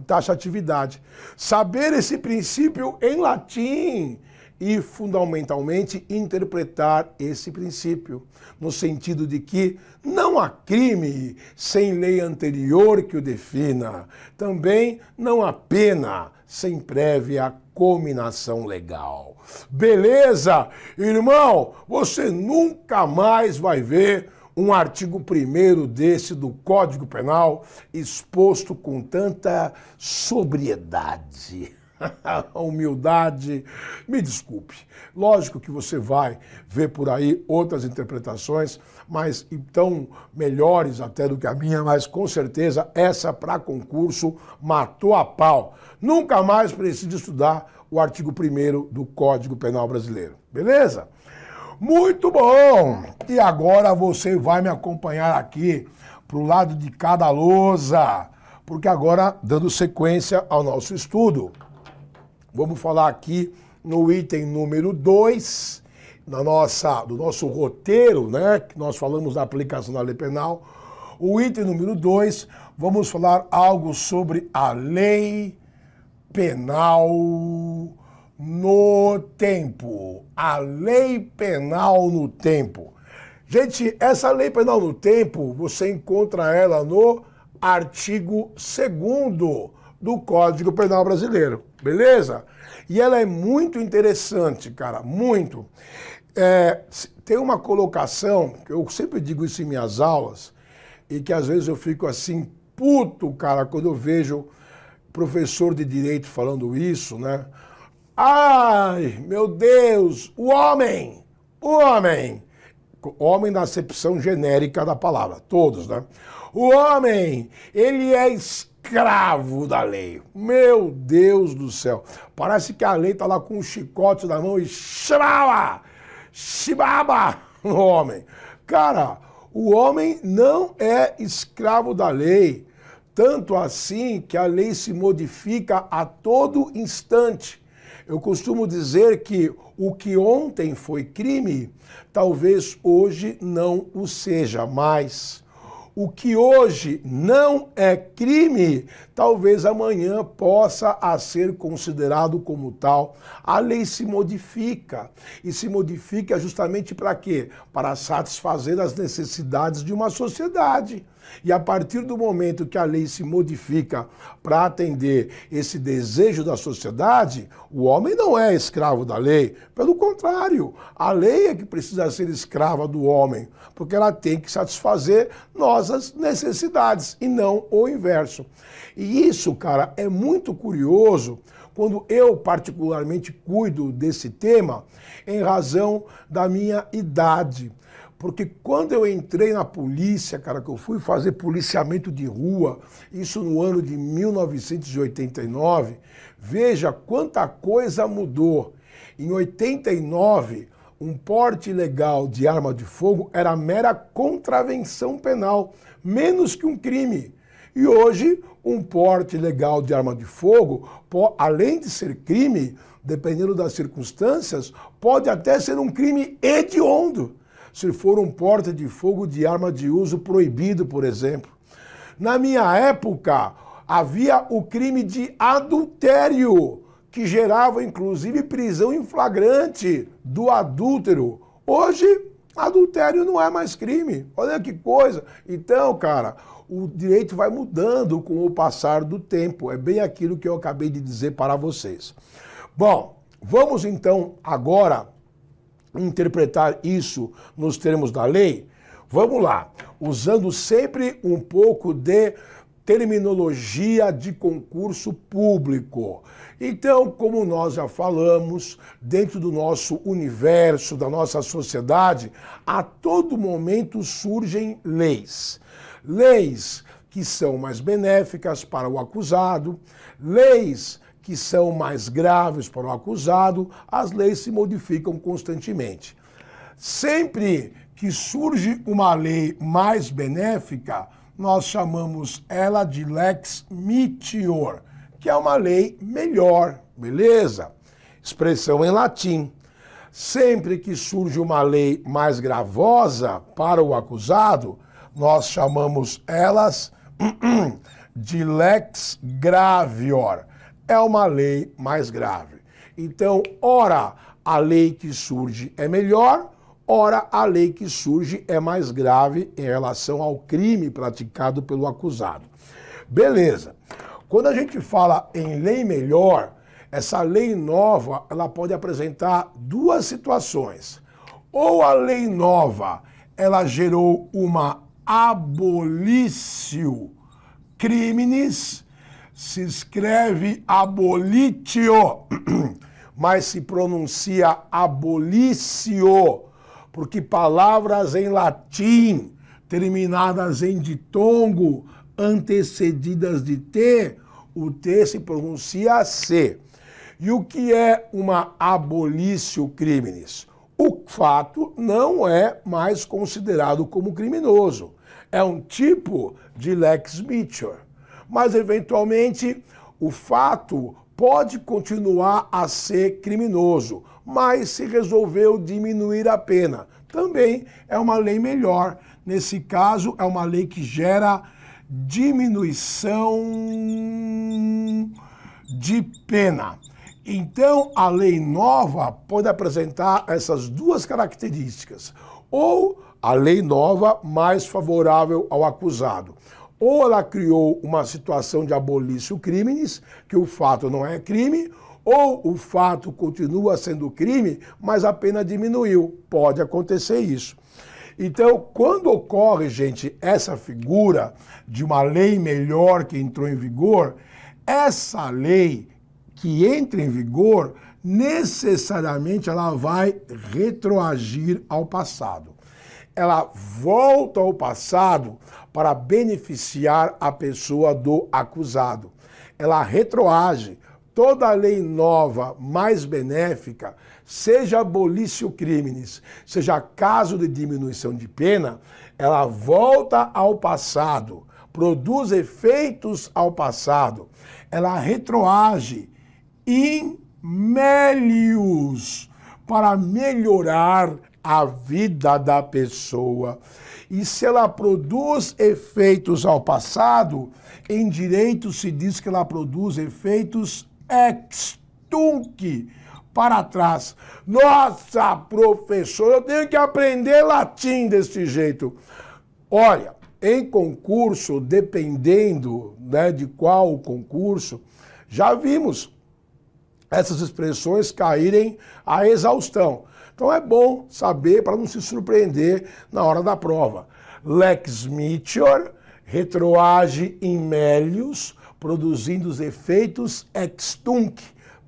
taxatividade. Saber esse princípio em latim e, fundamentalmente, interpretar esse princípio, no sentido de que não há crime sem lei anterior que o defina, também não há pena sem prévia cominação legal. Beleza? Irmão, você nunca mais vai ver um artigo primeiro desse do Código Penal exposto com tanta sobriedade. humildade. Me desculpe. Lógico que você vai ver por aí outras interpretações, mas então melhores até do que a minha, mas com certeza essa para concurso matou a pau. Nunca mais precisa estudar o artigo 1 do Código Penal Brasileiro. Beleza? Muito bom! E agora você vai me acompanhar aqui para o lado de cada lousa, porque agora, dando sequência ao nosso estudo, Vamos falar aqui no item número 2 da nossa, do nosso roteiro, né? Que nós falamos da aplicação da lei penal. O item número 2, vamos falar algo sobre a lei penal no tempo. A lei penal no tempo. Gente, essa lei penal no tempo, você encontra ela no artigo 2 do Código Penal Brasileiro. Beleza? E ela é muito interessante, cara, muito. É, tem uma colocação, que eu sempre digo isso em minhas aulas, e que às vezes eu fico assim, puto, cara, quando eu vejo professor de direito falando isso, né? Ai, meu Deus, o homem, o homem, homem na acepção genérica da palavra, todos, né? O homem, ele é escravo da lei. Meu Deus do céu. Parece que a lei está lá com um chicote na mão e chibaba, chibaba no homem. Cara, o homem não é escravo da lei. Tanto assim que a lei se modifica a todo instante. Eu costumo dizer que o que ontem foi crime, talvez hoje não o seja mais. O que hoje não é crime, talvez amanhã possa a ser considerado como tal. A lei se modifica. E se modifica justamente para quê? Para satisfazer as necessidades de uma sociedade. E a partir do momento que a lei se modifica para atender esse desejo da sociedade, o homem não é escravo da lei. Pelo contrário, a lei é que precisa ser escrava do homem, porque ela tem que satisfazer nossas necessidades e não o inverso. E isso, cara, é muito curioso quando eu particularmente cuido desse tema, em razão da minha idade. Porque quando eu entrei na polícia, cara, que eu fui fazer policiamento de rua, isso no ano de 1989, veja quanta coisa mudou. Em 89, um porte ilegal de arma de fogo era mera contravenção penal, menos que um crime. E hoje, um porte ilegal de arma de fogo, além de ser crime, dependendo das circunstâncias, pode até ser um crime hediondo se for um porte de fogo de arma de uso proibido, por exemplo. Na minha época, havia o crime de adultério, que gerava inclusive prisão em flagrante do adúltero. Hoje, adultério não é mais crime. Olha que coisa. Então, cara, o direito vai mudando com o passar do tempo. É bem aquilo que eu acabei de dizer para vocês. Bom, vamos então agora interpretar isso nos termos da lei? Vamos lá, usando sempre um pouco de terminologia de concurso público. Então, como nós já falamos, dentro do nosso universo, da nossa sociedade, a todo momento surgem leis. Leis que são mais benéficas para o acusado, leis que são mais graves para o acusado, as leis se modificam constantemente. Sempre que surge uma lei mais benéfica, nós chamamos ela de lex meteor, que é uma lei melhor, beleza? Expressão em latim. Sempre que surge uma lei mais gravosa para o acusado, nós chamamos elas de lex gravior é uma lei mais grave. Então, ora a lei que surge é melhor, ora a lei que surge é mais grave em relação ao crime praticado pelo acusado. Beleza. Quando a gente fala em lei melhor, essa lei nova, ela pode apresentar duas situações. Ou a lei nova, ela gerou uma abolício criminis, se escreve abolitio, mas se pronuncia abolício, porque palavras em latim, terminadas em ditongo, antecedidas de T, o T se pronuncia C. E o que é uma abolício criminis? O fato não é mais considerado como criminoso. É um tipo de lex mitior mas eventualmente o fato pode continuar a ser criminoso, mas se resolveu diminuir a pena. Também é uma lei melhor. Nesse caso, é uma lei que gera diminuição de pena. Então, a lei nova pode apresentar essas duas características. Ou a lei nova mais favorável ao acusado ou ela criou uma situação de abolício crimes, que o fato não é crime, ou o fato continua sendo crime, mas a pena diminuiu. Pode acontecer isso. Então, quando ocorre, gente, essa figura de uma lei melhor que entrou em vigor, essa lei que entra em vigor, necessariamente ela vai retroagir ao passado. Ela volta ao passado para beneficiar a pessoa do acusado. Ela retroage. Toda lei nova mais benéfica, seja abolício crimes, seja caso de diminuição de pena, ela volta ao passado, produz efeitos ao passado, ela retroage in melius para melhorar a vida da pessoa. E se ela produz efeitos ao passado, em direito se diz que ela produz efeitos ex para trás. Nossa, professor, eu tenho que aprender latim desse jeito. Olha, em concurso, dependendo né, de qual concurso, já vimos essas expressões caírem à exaustão. Então é bom saber para não se surpreender na hora da prova. Lex meteor retroage in melius, produzindo os efeitos ex tunc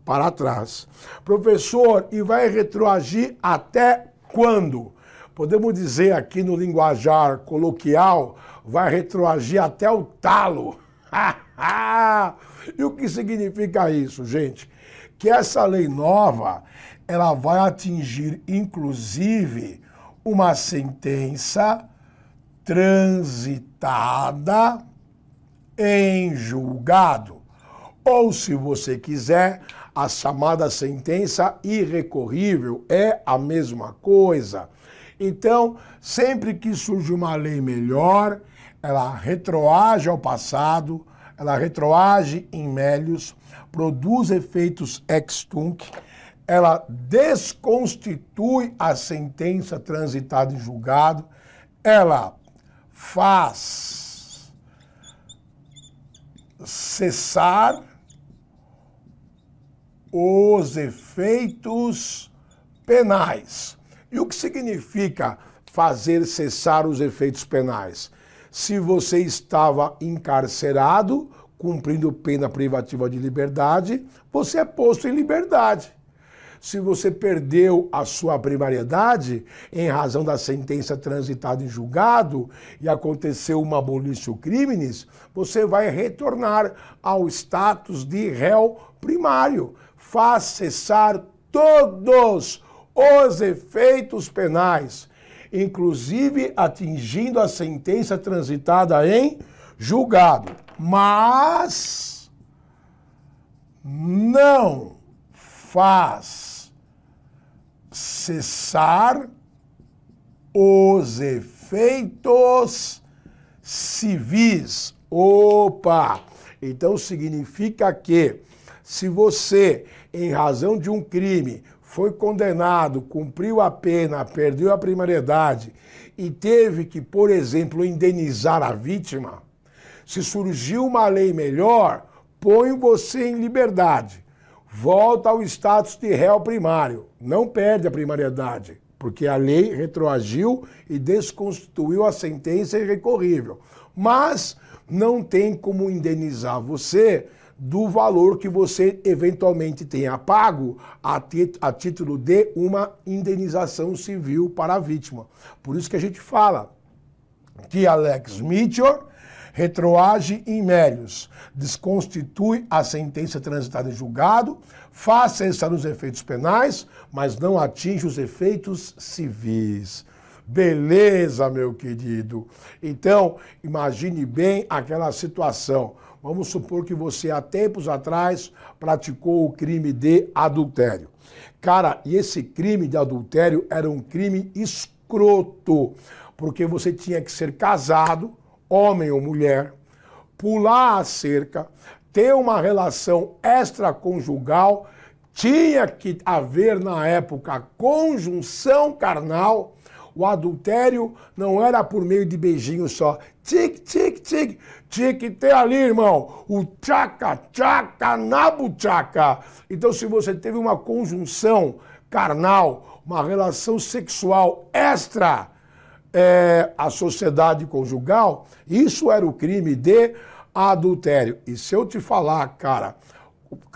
para trás. Professor, e vai retroagir até quando? Podemos dizer aqui no linguajar coloquial, vai retroagir até o talo. e o que significa isso, gente? Que essa lei nova, ela vai atingir inclusive uma sentença transitada em julgado. Ou, se você quiser, a chamada sentença irrecorrível é a mesma coisa. Então, sempre que surge uma lei melhor, ela retroage ao passado, ela retroage em melius, produz efeitos ex tunc, ela desconstitui a sentença transitada em julgado, ela faz cessar os efeitos penais. E o que significa fazer cessar os efeitos penais? Se você estava encarcerado, cumprindo pena privativa de liberdade, você é posto em liberdade. Se você perdeu a sua primariedade em razão da sentença transitada em julgado e aconteceu uma abolício crimes, você vai retornar ao status de réu primário. Faz cessar todos os efeitos penais, inclusive atingindo a sentença transitada em julgado. Mas não faz cessar os efeitos civis. Opa! Então significa que se você, em razão de um crime, foi condenado, cumpriu a pena, perdeu a primariedade e teve que, por exemplo, indenizar a vítima, se surgiu uma lei melhor, põe você em liberdade. Volta ao status de réu primário. Não perde a primariedade, porque a lei retroagiu e desconstituiu a sentença irrecorrível. Mas não tem como indenizar você do valor que você eventualmente tenha pago a, a título de uma indenização civil para a vítima. Por isso que a gente fala que Alex Mitchell retroage em mérios, desconstitui a sentença transitada em julgado, faz cessar os efeitos penais, mas não atinge os efeitos civis. Beleza, meu querido. Então, imagine bem aquela situação. Vamos supor que você há tempos atrás praticou o crime de adultério. Cara, e esse crime de adultério era um crime escroto, porque você tinha que ser casado, homem ou mulher, pular a cerca, ter uma relação extraconjugal, tinha que haver na época conjunção carnal o adultério não era por meio de beijinho só. Tic, tic, tic. Tinha que ter ali, irmão, o tchaca, tchaca, nabu tchaca. Então, se você teve uma conjunção carnal, uma relação sexual extra é, a sociedade conjugal, isso era o crime de adultério. E se eu te falar, cara,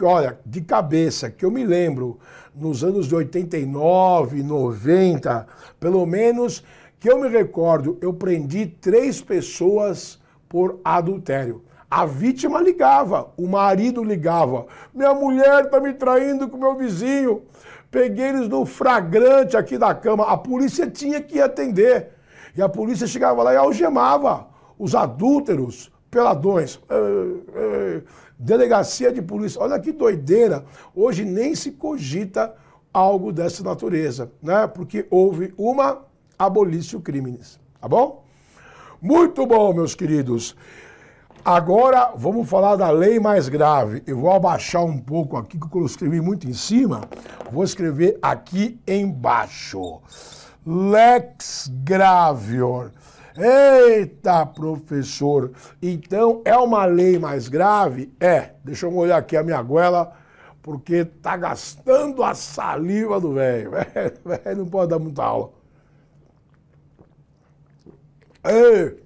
olha, de cabeça, que eu me lembro nos anos de 89, 90, pelo menos que eu me recordo, eu prendi três pessoas por adultério. A vítima ligava, o marido ligava. Minha mulher está me traindo com meu vizinho. Peguei eles no flagrante aqui da cama. A polícia tinha que atender. E a polícia chegava lá e algemava os adúlteros, peladões. Delegacia de polícia. Olha que doideira. Hoje nem se cogita algo dessa natureza, né? Porque houve uma abolício crimes, tá bom? Muito bom, meus queridos. Agora vamos falar da lei mais grave. Eu vou abaixar um pouco aqui, que eu escrevi muito em cima. Vou escrever aqui embaixo. Lex gravior. Eita, professor! Então é uma lei mais grave? É. Deixa eu olhar aqui a minha goela, porque tá gastando a saliva do. Velho não pode dar muita aula. Ei,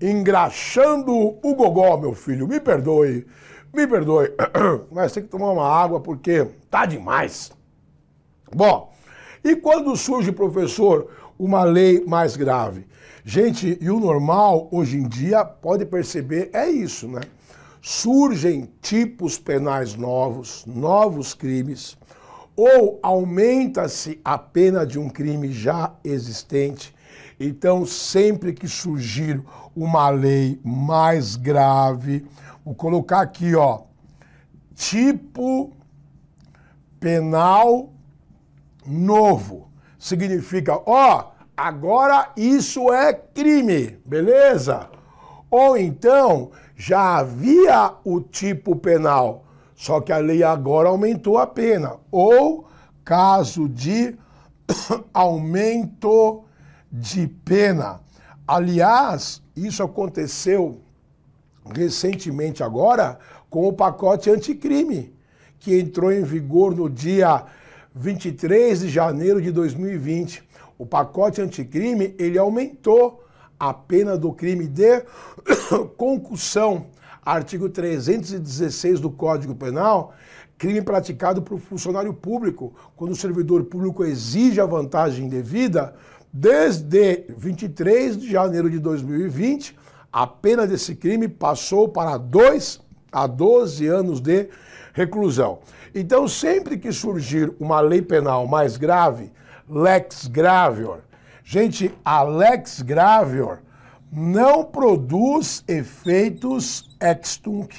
engraxando o gogó, meu filho, me perdoe. Me perdoe, mas tem que tomar uma água porque tá demais. Bom, e quando surge, professor, uma lei mais grave? Gente, e o normal hoje em dia, pode perceber, é isso, né? Surgem tipos penais novos, novos crimes, ou aumenta-se a pena de um crime já existente. Então, sempre que surgir uma lei mais grave, vou colocar aqui, ó, tipo penal novo. Significa, ó, agora isso é crime, beleza? Ou então já havia o tipo penal, só que a lei agora aumentou a pena. Ou caso de aumento de pena. Aliás, isso aconteceu recentemente agora com o pacote anticrime, que entrou em vigor no dia 23 de janeiro de 2020. O pacote anticrime, ele aumentou a pena do crime de concussão, artigo 316 do Código Penal, crime praticado por funcionário público, quando o servidor público exige a vantagem indevida, desde 23 de janeiro de 2020, a pena desse crime passou para 2 a 12 anos de reclusão. Então, sempre que surgir uma lei penal mais grave, lex gravior, gente, a lex gravior não produz efeitos ex tunc.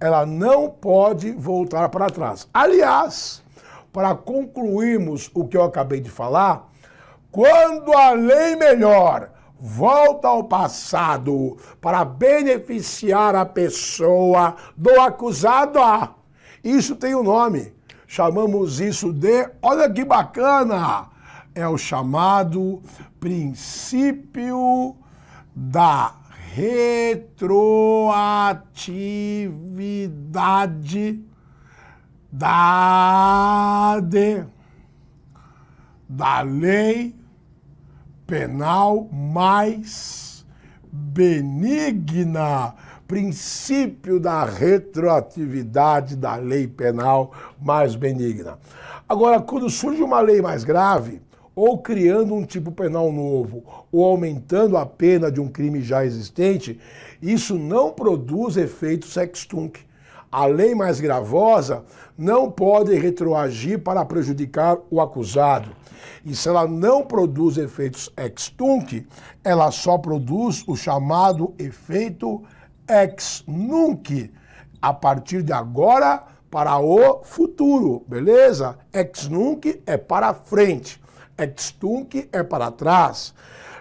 Ela não pode voltar para trás. Aliás, para concluirmos o que eu acabei de falar, quando a lei melhor volta ao passado para beneficiar a pessoa do acusado, isso tem um nome. Chamamos isso de, olha que bacana, é o chamado princípio da retroatividade da, de, da lei penal mais benigna princípio da retroatividade da lei penal mais benigna. Agora, quando surge uma lei mais grave, ou criando um tipo penal novo, ou aumentando a pena de um crime já existente, isso não produz efeito sextunc. A lei mais gravosa não pode retroagir para prejudicar o acusado. E se ela não produz efeitos ex tunc, ela só produz o chamado efeito ex nunc, a partir de agora para o futuro, beleza? Ex nunc é para frente, ex tunc é para trás.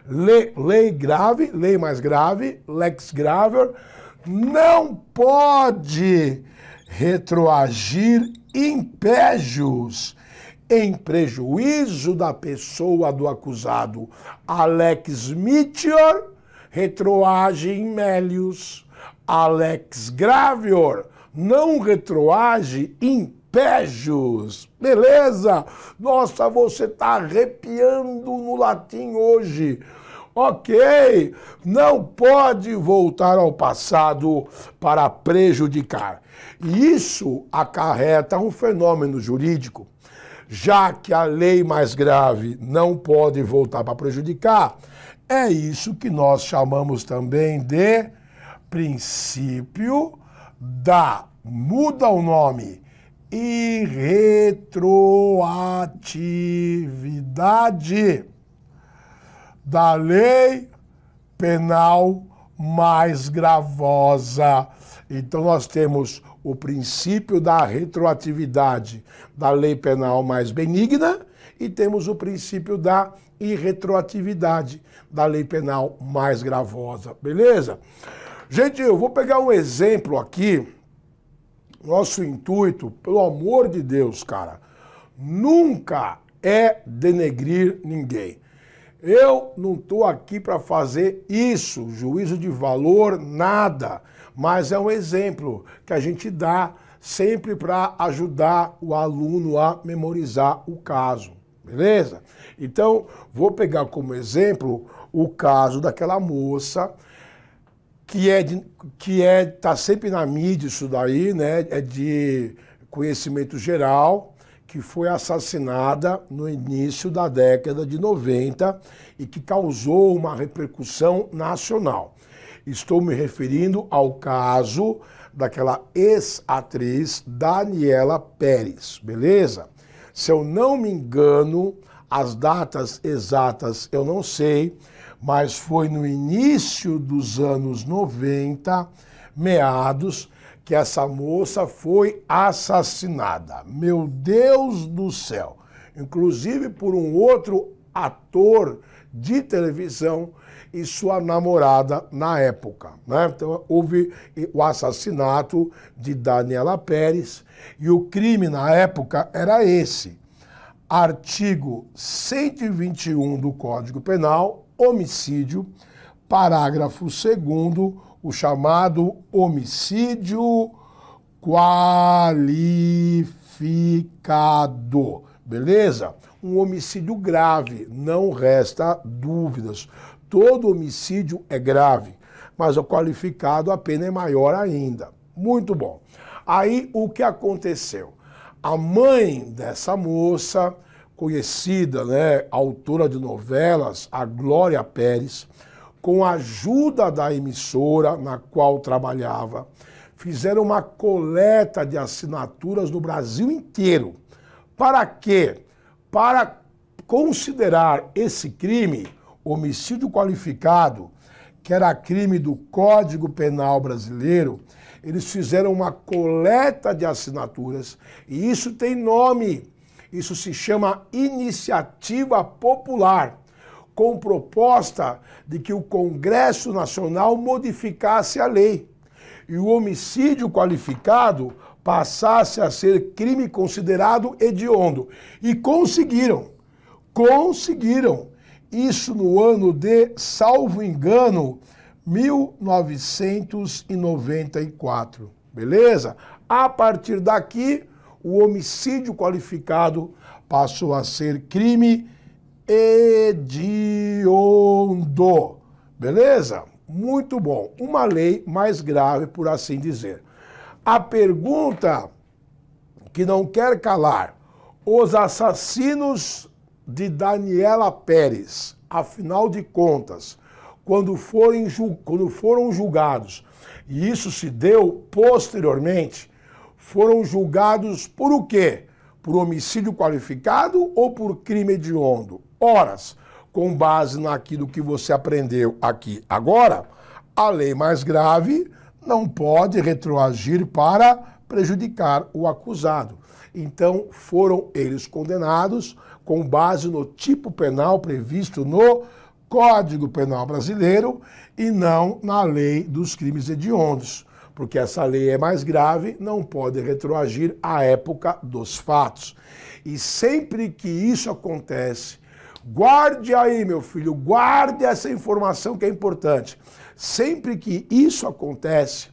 Lei, lei grave, lei mais grave, lex graver, não pode retroagir impégios em prejuízo da pessoa do acusado. Alex Mitchell retroage em Melius Alex Gravior não retroage impégios. Beleza? Nossa, você está arrepiando no latim hoje. Ok, não pode voltar ao passado para prejudicar. E isso acarreta um fenômeno jurídico. Já que a lei mais grave não pode voltar para prejudicar, é isso que nós chamamos também de princípio da, muda o nome, irretroatividade da lei penal mais gravosa. Então nós temos o princípio da retroatividade da lei penal mais benigna e temos o princípio da irretroatividade da lei penal mais gravosa. Beleza? Gente, eu vou pegar um exemplo aqui. Nosso intuito, pelo amor de Deus, cara, nunca é denegrir ninguém. Eu não estou aqui para fazer isso, juízo de valor, nada. Mas é um exemplo que a gente dá sempre para ajudar o aluno a memorizar o caso, beleza? Então, vou pegar como exemplo o caso daquela moça que é de, que é tá sempre na mídia isso daí, né? É de conhecimento geral, que foi assassinada no início da década de 90 e que causou uma repercussão nacional. Estou me referindo ao caso daquela ex-atriz Daniela Pérez, beleza? Se eu não me engano, as datas exatas eu não sei, mas foi no início dos anos 90, meados, que essa moça foi assassinada. Meu Deus do céu! Inclusive por um outro ator de televisão e sua namorada na época. Né? Então houve o assassinato de Daniela Pérez e o crime na época era esse. Artigo 121 do Código Penal, homicídio, parágrafo 2 o chamado homicídio qualificado. Beleza? Um homicídio grave, não resta dúvidas. Todo homicídio é grave, mas o qualificado a pena é maior ainda. Muito bom. Aí o que aconteceu? A mãe dessa moça, conhecida, né, autora de novelas, a Glória Pérez, com a ajuda da emissora na qual trabalhava, fizeram uma coleta de assinaturas no Brasil inteiro. Para quê? Para considerar esse crime homicídio qualificado, que era crime do Código Penal brasileiro, eles fizeram uma coleta de assinaturas e isso tem nome. Isso se chama Iniciativa Popular com proposta de que o Congresso Nacional modificasse a lei e o homicídio qualificado passasse a ser crime considerado hediondo. E conseguiram. Conseguiram. Isso no ano de, salvo engano, 1994. Beleza? A partir daqui, o homicídio qualificado passou a ser crime hediondo. Beleza? Muito bom. Uma lei mais grave, por assim dizer. A pergunta que não quer calar: os assassinos de Daniela Pérez, afinal de contas, quando, forem, quando foram julgados, e isso se deu posteriormente, foram julgados por o quê? Por homicídio qualificado ou por crime hediondo? Horas. Com base naquilo que você aprendeu aqui agora, a lei mais grave não pode retroagir para prejudicar o acusado. Então, foram eles condenados com base no tipo penal previsto no Código Penal Brasileiro e não na lei dos crimes hediondos, porque essa lei é mais grave, não pode retroagir à época dos fatos. E sempre que isso acontece, Guarde aí, meu filho, guarde essa informação que é importante. Sempre que isso acontece,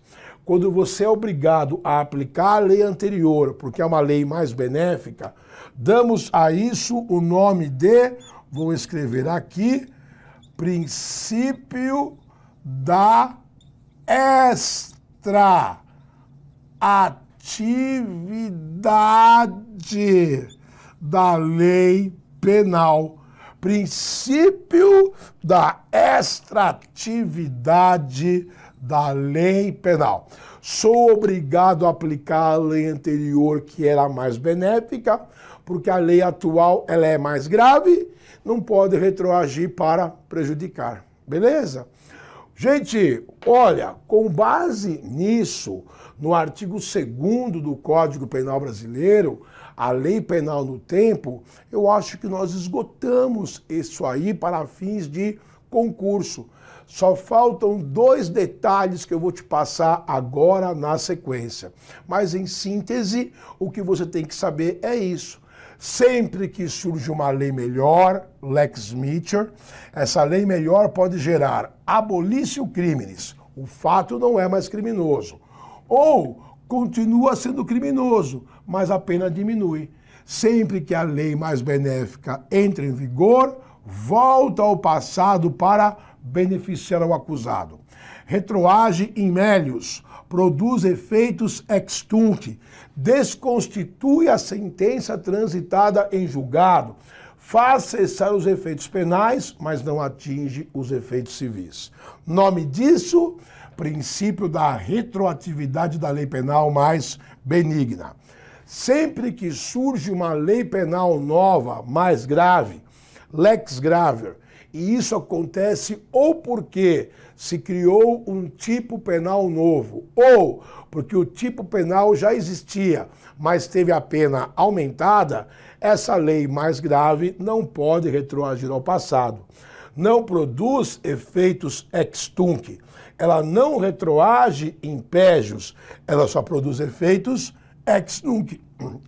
quando você é obrigado a aplicar a lei anterior, porque é uma lei mais benéfica, damos a isso o nome de, vou escrever aqui, princípio da extra atividade da lei penal princípio da extratividade da lei penal. Sou obrigado a aplicar a lei anterior, que era mais benéfica, porque a lei atual ela é mais grave, não pode retroagir para prejudicar. Beleza? Gente, olha, com base nisso, no artigo 2 do Código Penal Brasileiro, a lei penal no tempo, eu acho que nós esgotamos isso aí para fins de concurso. Só faltam dois detalhes que eu vou te passar agora na sequência. Mas em síntese, o que você tem que saber é isso. Sempre que surge uma lei melhor, lex Mitchell, essa lei melhor pode gerar abolício crimes. O fato não é mais criminoso. Ou continua sendo criminoso, mas a pena diminui. Sempre que a lei mais benéfica entra em vigor, volta ao passado para beneficiar o acusado. retroage in melius, produz efeitos ex tunc, desconstitui a sentença transitada em julgado, faz cessar os efeitos penais, mas não atinge os efeitos civis. Nome disso, princípio da retroatividade da lei penal mais benigna. Sempre que surge uma lei penal nova, mais grave, lex graver, e isso acontece ou porque se criou um tipo penal novo, ou porque o tipo penal já existia, mas teve a pena aumentada, essa lei mais grave não pode retroagir ao passado. Não produz efeitos ex tunc. Ela não retroage em pégios, ela só produz efeitos ex nunc.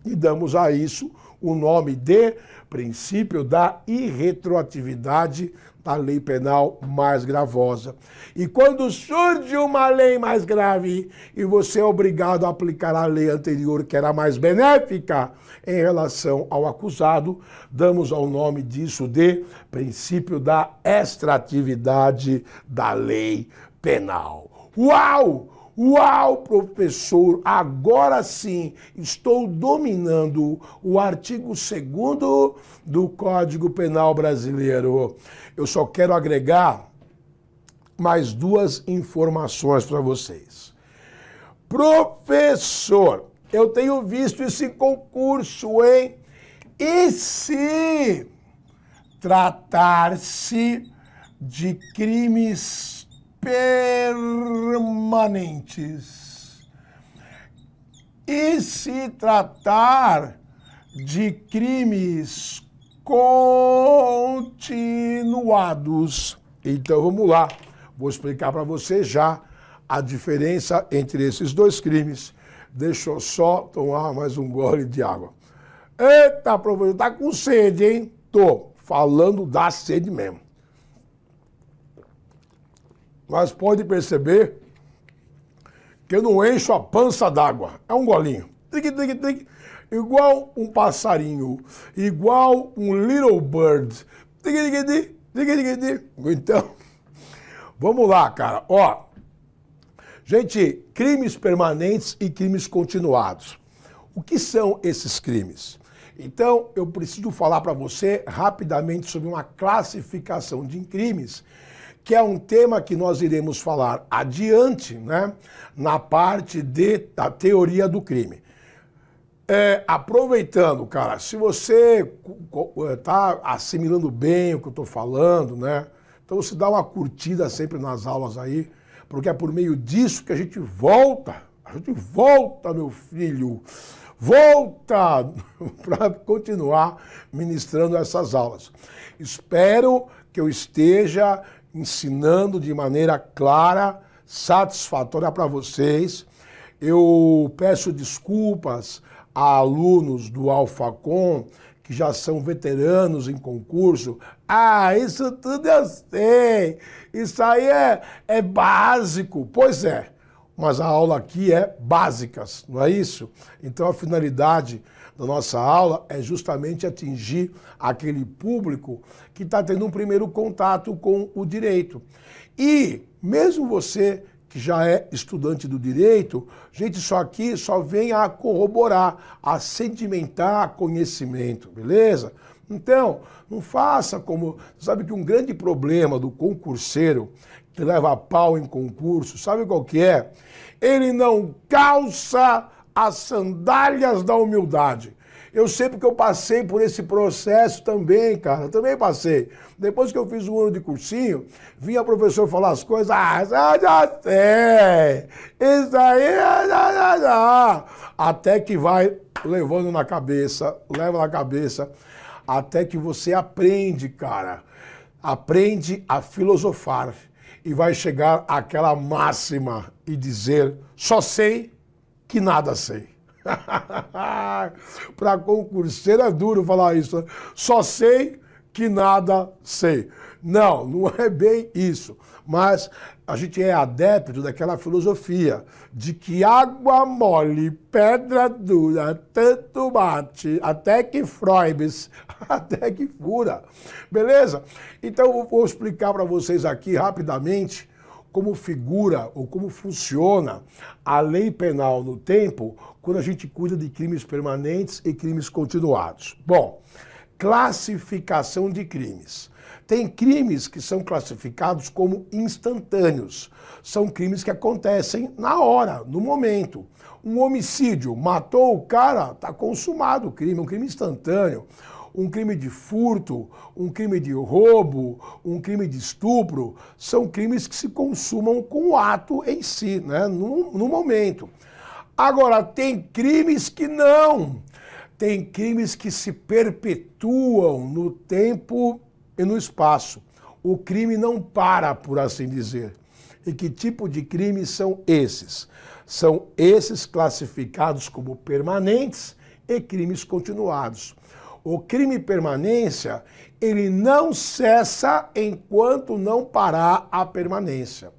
E damos a isso o nome de princípio da irretroatividade da lei penal mais gravosa. E quando surge uma lei mais grave e você é obrigado a aplicar a lei anterior, que era mais benéfica em relação ao acusado, damos ao nome disso de princípio da extratividade da lei penal. Uau! Uau, professor, agora sim estou dominando o artigo 2 do Código Penal Brasileiro. Eu só quero agregar mais duas informações para vocês. Professor, eu tenho visto esse concurso, hein? E se tratar-se de crimes permanentes. E se tratar de crimes continuados. Então vamos lá, vou explicar para você já a diferença entre esses dois crimes. Deixa eu só tomar mais um gole de água. Eita, professor, tá com sede, hein? Tô falando da sede mesmo. Mas pode perceber que eu não encho a pança d'água. É um golinho. Igual um passarinho. Igual um little bird. Então, vamos lá, cara. Ó, gente, crimes permanentes e crimes continuados. O que são esses crimes? Então, eu preciso falar para você rapidamente sobre uma classificação de crimes que é um tema que nós iremos falar adiante, né, na parte de, da teoria do crime. É, aproveitando, cara, se você está assimilando bem o que eu estou falando, né, então você dá uma curtida sempre nas aulas aí, porque é por meio disso que a gente volta, a gente volta, meu filho, volta para continuar ministrando essas aulas. Espero que eu esteja ensinando de maneira clara, satisfatória para vocês. Eu peço desculpas a alunos do Alfacom que já são veteranos em concurso. Ah, isso tudo eu sei. Isso aí é, é básico. Pois é, mas a aula aqui é básicas, não é isso? Então a finalidade da nossa aula é justamente atingir aquele público que está tendo um primeiro contato com o direito. E mesmo você que já é estudante do direito, gente, isso aqui só vem a corroborar, a sedimentar conhecimento, beleza? Então, não faça como. Sabe que um grande problema do concurseiro que leva pau em concurso, sabe qual que é? Ele não calça as sandálias da humildade. Eu sei porque eu passei por esse processo também, cara. Eu também passei. Depois que eu fiz um ano de cursinho, vinha o professor falar as coisas. Ah, já, já sei. Isso aí, já, já, já. Até que vai levando na cabeça, leva na cabeça, até que você aprende, cara. Aprende a filosofar e vai chegar àquela máxima e dizer: só sei que nada sei. Para concurseiro é duro falar isso. Né? Só sei que nada sei. Não, não é bem isso. Mas a gente é adepto daquela filosofia de que água mole, pedra dura, tanto bate, até que froibes, até que fura. Beleza? Então eu vou explicar para vocês aqui rapidamente como figura ou como funciona a lei penal no tempo quando a gente cuida de crimes permanentes e crimes continuados. Bom, classificação de crimes. Tem crimes que são classificados como instantâneos. São crimes que acontecem na hora, no momento. Um homicídio, matou o cara, está consumado o crime, um crime instantâneo um crime de furto, um crime de roubo, um crime de estupro, são crimes que se consumam com o ato em si, né? no, no momento. Agora, tem crimes que não. Tem crimes que se perpetuam no tempo e no espaço. O crime não para, por assim dizer. E que tipo de crimes são esses? São esses classificados como permanentes e crimes continuados. O crime permanência, ele não cessa enquanto não parar a permanência.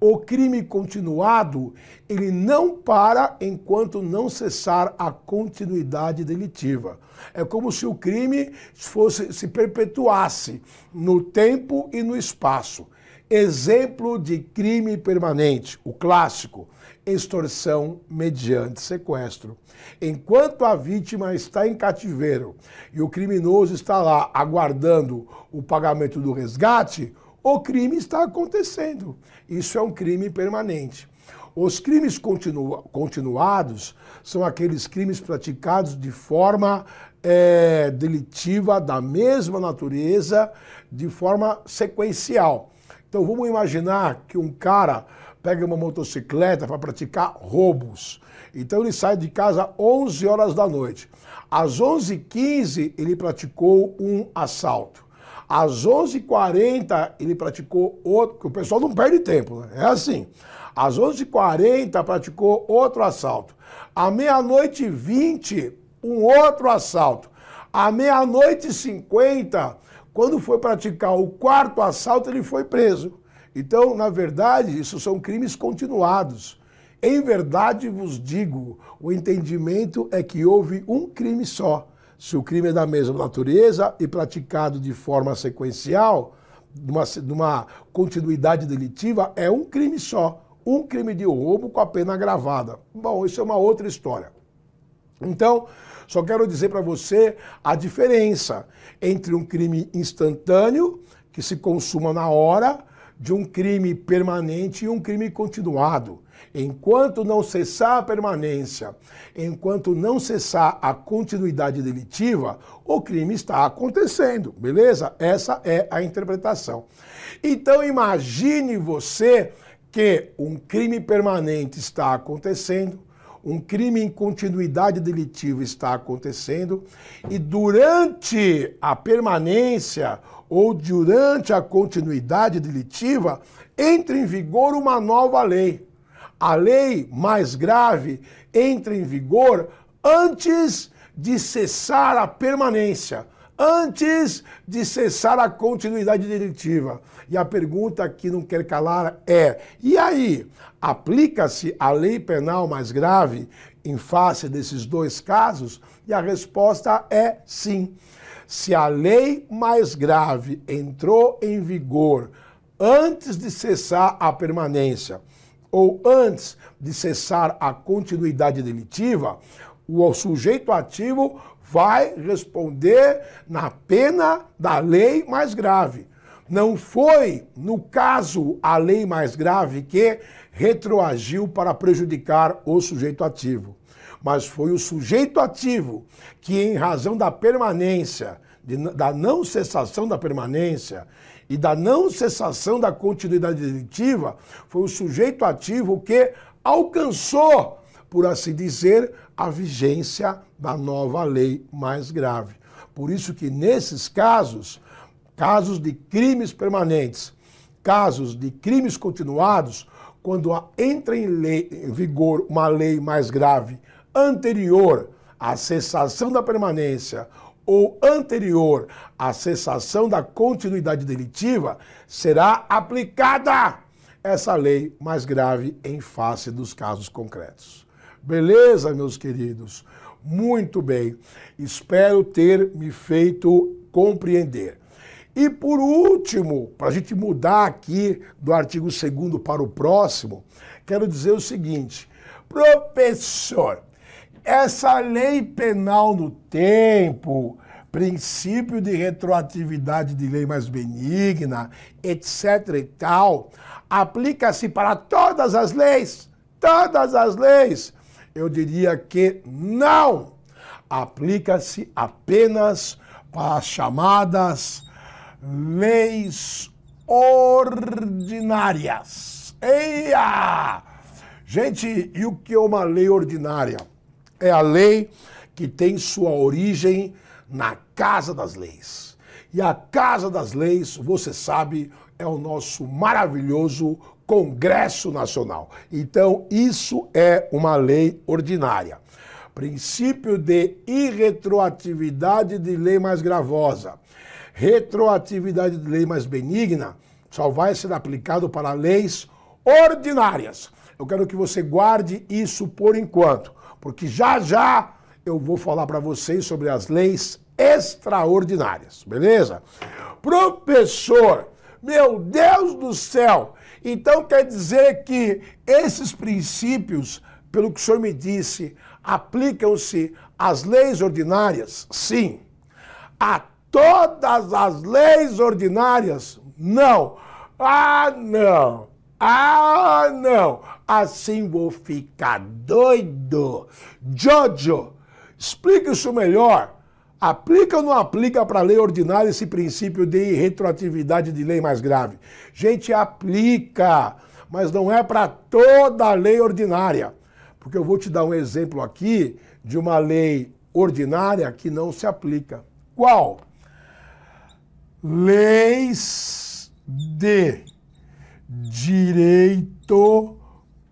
O crime continuado, ele não para enquanto não cessar a continuidade delitiva. É como se o crime fosse se perpetuasse no tempo e no espaço. Exemplo de crime permanente, o clássico, extorsão mediante sequestro. Enquanto a vítima está em cativeiro e o criminoso está lá aguardando o pagamento do resgate, o crime está acontecendo. Isso é um crime permanente. Os crimes continu continuados são aqueles crimes praticados de forma é, delitiva, da mesma natureza, de forma sequencial. Então vamos imaginar que um cara pega uma motocicleta para praticar roubos. Então ele sai de casa 11 horas da noite. Às 11h15 ele praticou um assalto. Às 11h40 ele praticou outro, o pessoal não perde tempo, né? É assim. Às 11h40 praticou outro assalto. À meia-noite e 20, um outro assalto. À meia-noite e 50, quando foi praticar o quarto assalto, ele foi preso. Então, na verdade, isso são crimes continuados. Em verdade vos digo, o entendimento é que houve um crime só. Se o crime é da mesma natureza e praticado de forma sequencial, numa, numa continuidade delitiva, é um crime só. Um crime de roubo com a pena agravada. Bom, isso é uma outra história. Então, só quero dizer para você a diferença entre um crime instantâneo, que se consuma na hora, de um crime permanente e um crime continuado. Enquanto não cessar a permanência, enquanto não cessar a continuidade delitiva, o crime está acontecendo, beleza? Essa é a interpretação. Então imagine você que um crime permanente está acontecendo, um crime em continuidade delitiva está acontecendo e durante a permanência ou durante a continuidade delitiva entra em vigor uma nova lei. A lei mais grave entra em vigor antes de cessar a permanência, antes de cessar a continuidade delitiva. E a pergunta que não quer calar é: e aí? Aplica-se a lei penal mais grave em face desses dois casos? E a resposta é sim. Se a lei mais grave entrou em vigor antes de cessar a permanência ou antes de cessar a continuidade delitiva, o sujeito ativo vai responder na pena da lei mais grave. Não foi, no caso, a lei mais grave que retroagiu para prejudicar o sujeito ativo, mas foi o sujeito ativo que, em razão da permanência, de, da não cessação da permanência e da não cessação da continuidade delitiva, foi o sujeito ativo que alcançou, por assim dizer, a vigência da nova lei mais grave. Por isso que nesses casos, casos de crimes permanentes, casos de crimes continuados, quando entra em, lei, em vigor uma lei mais grave anterior à cessação da permanência ou anterior à cessação da continuidade delitiva, será aplicada essa lei mais grave em face dos casos concretos. Beleza, meus queridos? Muito bem. Espero ter me feito compreender. E por último, para a gente mudar aqui do artigo 2 para o próximo, quero dizer o seguinte: professor, essa lei penal no tempo, princípio de retroatividade de lei mais benigna, etc e tal, aplica-se para todas as leis? Todas as leis? Eu diria que não. Aplica-se apenas para as chamadas leis ordinárias. Eia! Gente, e o que é uma lei ordinária? É a lei que tem sua origem na Casa das Leis. E a Casa das Leis, você sabe, é o nosso maravilhoso Congresso Nacional. Então, isso é uma lei ordinária. Princípio de irretroatividade de lei mais gravosa. Retroatividade de lei mais benigna só vai ser aplicado para leis ordinárias. Eu quero que você guarde isso por enquanto, porque já já eu vou falar para vocês sobre as leis extraordinárias, beleza? Professor, meu Deus do céu! Então quer dizer que esses princípios, pelo que o senhor me disse, aplicam-se às leis ordinárias? Sim. A todas as leis ordinárias? Não. Ah, não. Ah, não. Assim vou ficar doido. Jojo, explique isso melhor. Aplica ou não aplica para a lei ordinária esse princípio de retroatividade de lei mais grave? Gente, aplica, mas não é para toda a lei ordinária. Porque eu vou te dar um exemplo aqui de uma lei ordinária que não se aplica. Qual? Leis de direito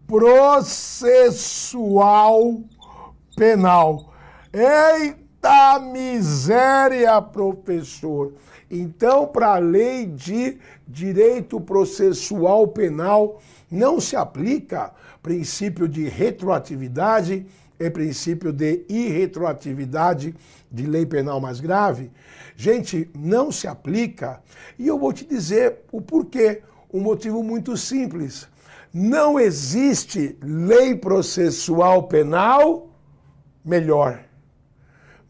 processual penal. Eita! miséria, professor. Então, para a lei de direito processual penal, não se aplica princípio de retroatividade e princípio de irretroatividade de lei penal mais grave? Gente, não se aplica. E eu vou te dizer o porquê. Um motivo muito simples. Não existe lei processual penal melhor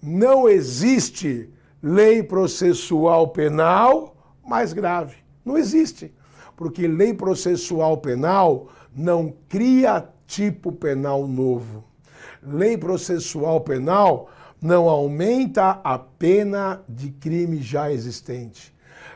não existe lei processual penal mais grave. Não existe. Porque lei processual penal não cria tipo penal novo. Lei processual penal não aumenta a pena de crime já existente.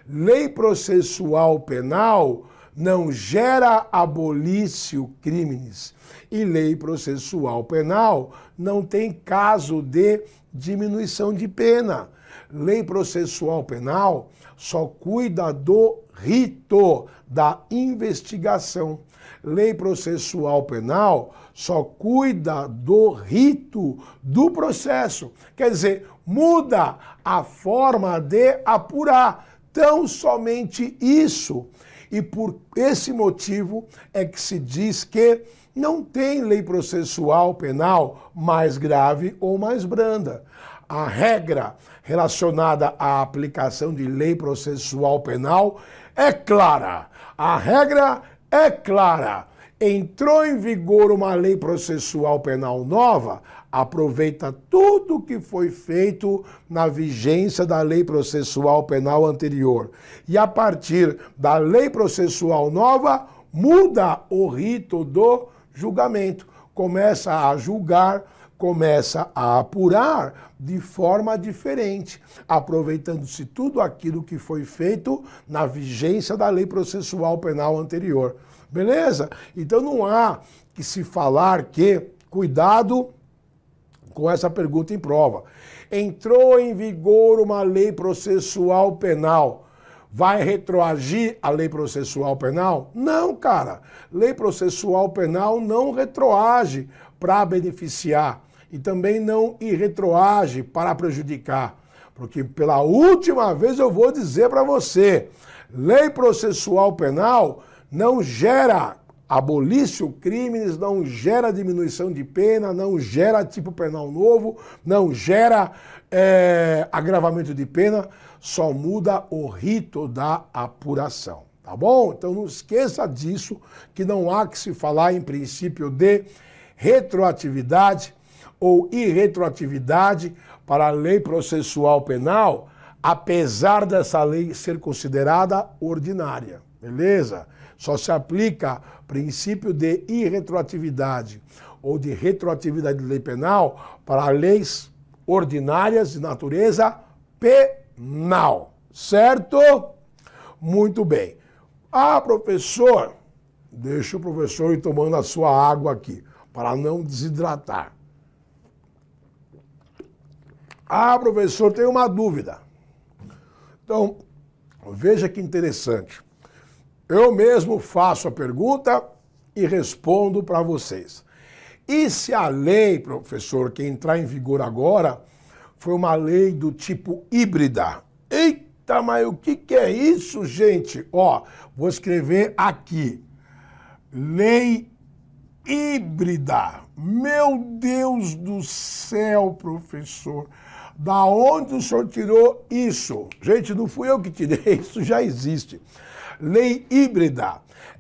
Lei processual penal não gera abolício crimes. E lei processual penal não tem caso de diminuição de pena. Lei processual penal só cuida do rito da investigação. Lei processual penal só cuida do rito do processo. Quer dizer, muda a forma de apurar. Tão somente isso. E por esse motivo é que se diz que não tem lei processual penal mais grave ou mais branda. A regra relacionada à aplicação de lei processual penal é clara. A regra é clara. Entrou em vigor uma lei processual penal nova, aproveita tudo que foi feito na vigência da lei processual penal anterior. E a partir da lei processual nova, muda o rito do julgamento. Começa a julgar, começa a apurar de forma diferente, aproveitando-se tudo aquilo que foi feito na vigência da lei processual penal anterior. Beleza? Então não há que se falar que, cuidado com essa pergunta em prova. Entrou em vigor uma lei processual penal vai retroagir a lei processual penal? Não, cara. Lei processual penal não retroage para beneficiar e também não retroage para prejudicar. Porque pela última vez eu vou dizer para você, lei processual penal não gera abolício crimes, não gera diminuição de pena, não gera tipo penal novo, não gera é, agravamento de pena, só muda o rito da apuração. Tá bom? Então não esqueça disso, que não há que se falar em princípio de retroatividade ou irretroatividade para a lei processual penal, apesar dessa lei ser considerada ordinária. Beleza? Só se aplica princípio de irretroatividade ou de retroatividade de lei penal para leis ordinárias de natureza penal. Certo? Muito bem. Ah, professor, deixa o professor ir tomando a sua água aqui, para não desidratar. Ah, professor, tem uma dúvida. Então, veja que interessante. Eu mesmo faço a pergunta e respondo para vocês. E se a lei, professor, que entrar em vigor agora, foi uma lei do tipo híbrida? Eita, mas o que, que é isso, gente? Ó, vou escrever aqui. Lei híbrida. Meu Deus do céu, professor. Da onde o senhor tirou isso? Gente, não fui eu que tirei, isso já existe. Lei híbrida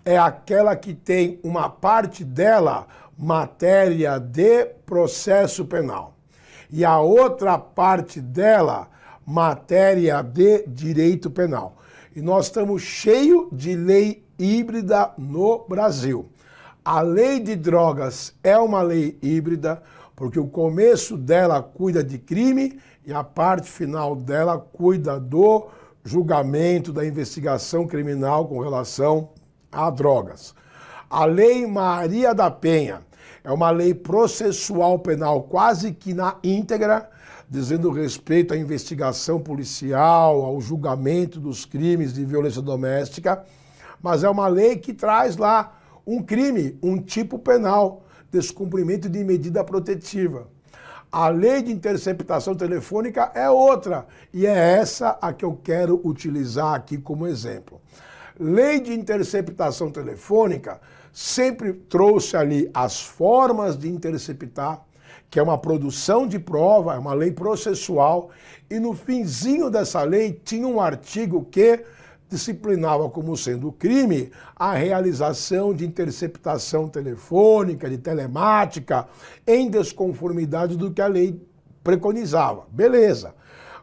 é aquela que tem uma parte dela matéria de processo penal e a outra parte dela matéria de direito penal. E nós estamos cheio de lei híbrida no Brasil. A lei de drogas é uma lei híbrida, porque o começo dela cuida de crime e a parte final dela cuida do julgamento, da investigação criminal com relação a drogas. A Lei Maria da Penha é uma lei processual penal quase que na íntegra, dizendo respeito à investigação policial, ao julgamento dos crimes de violência doméstica, mas é uma lei que traz lá um crime, um tipo penal descumprimento de medida protetiva. A lei de interceptação telefônica é outra, e é essa a que eu quero utilizar aqui como exemplo. Lei de interceptação telefônica sempre trouxe ali as formas de interceptar, que é uma produção de prova, é uma lei processual, e no finzinho dessa lei tinha um artigo que disciplinava como sendo crime a realização de interceptação telefônica, de telemática, em desconformidade do que a lei preconizava. Beleza.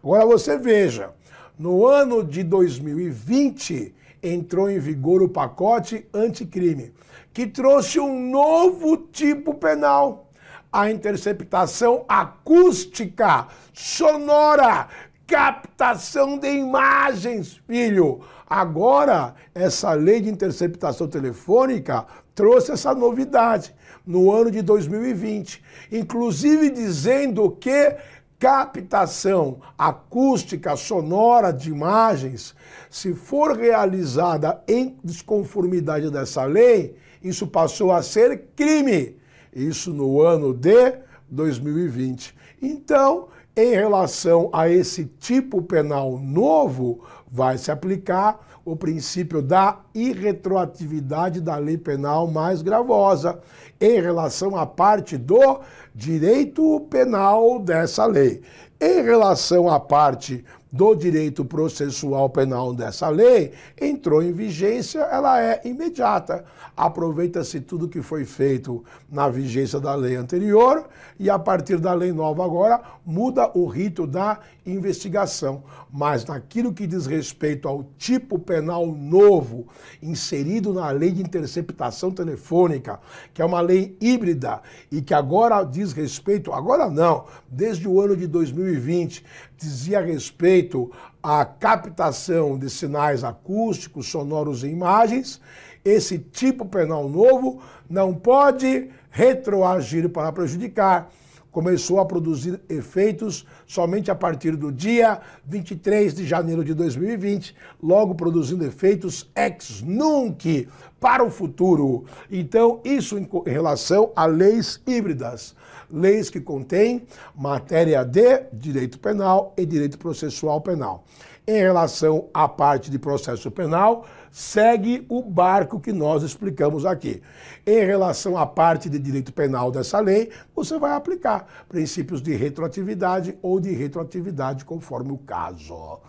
Agora você veja, no ano de 2020 entrou em vigor o pacote anticrime, que trouxe um novo tipo penal, a interceptação acústica sonora, captação de imagens, filho. Agora, essa lei de interceptação telefônica trouxe essa novidade no ano de 2020, inclusive dizendo que captação acústica sonora de imagens, se for realizada em desconformidade dessa lei, isso passou a ser crime. Isso no ano de 2020. Então, em relação a esse tipo penal novo, vai se aplicar o princípio da irretroatividade da lei penal mais gravosa em relação à parte do direito penal dessa lei. Em relação à parte do direito processual penal dessa lei, entrou em vigência, ela é imediata. Aproveita-se tudo que foi feito na vigência da lei anterior e a partir da lei nova agora muda o rito da investigação. Mas naquilo que diz respeito ao tipo penal novo inserido na lei de interceptação telefônica, que é uma lei híbrida e que agora diz respeito, agora não, desde o ano de 2020, dizia respeito à captação de sinais acústicos, sonoros e imagens, esse tipo penal novo não pode retroagir para prejudicar. Começou a produzir efeitos somente a partir do dia 23 de janeiro de 2020, logo produzindo efeitos ex nunc para o futuro. Então, isso em relação a leis híbridas leis que contêm matéria de direito penal e direito processual penal. Em relação à parte de processo penal, segue o barco que nós explicamos aqui. Em relação à parte de direito penal dessa lei, você vai aplicar princípios de retroatividade ou de retroatividade conforme o caso.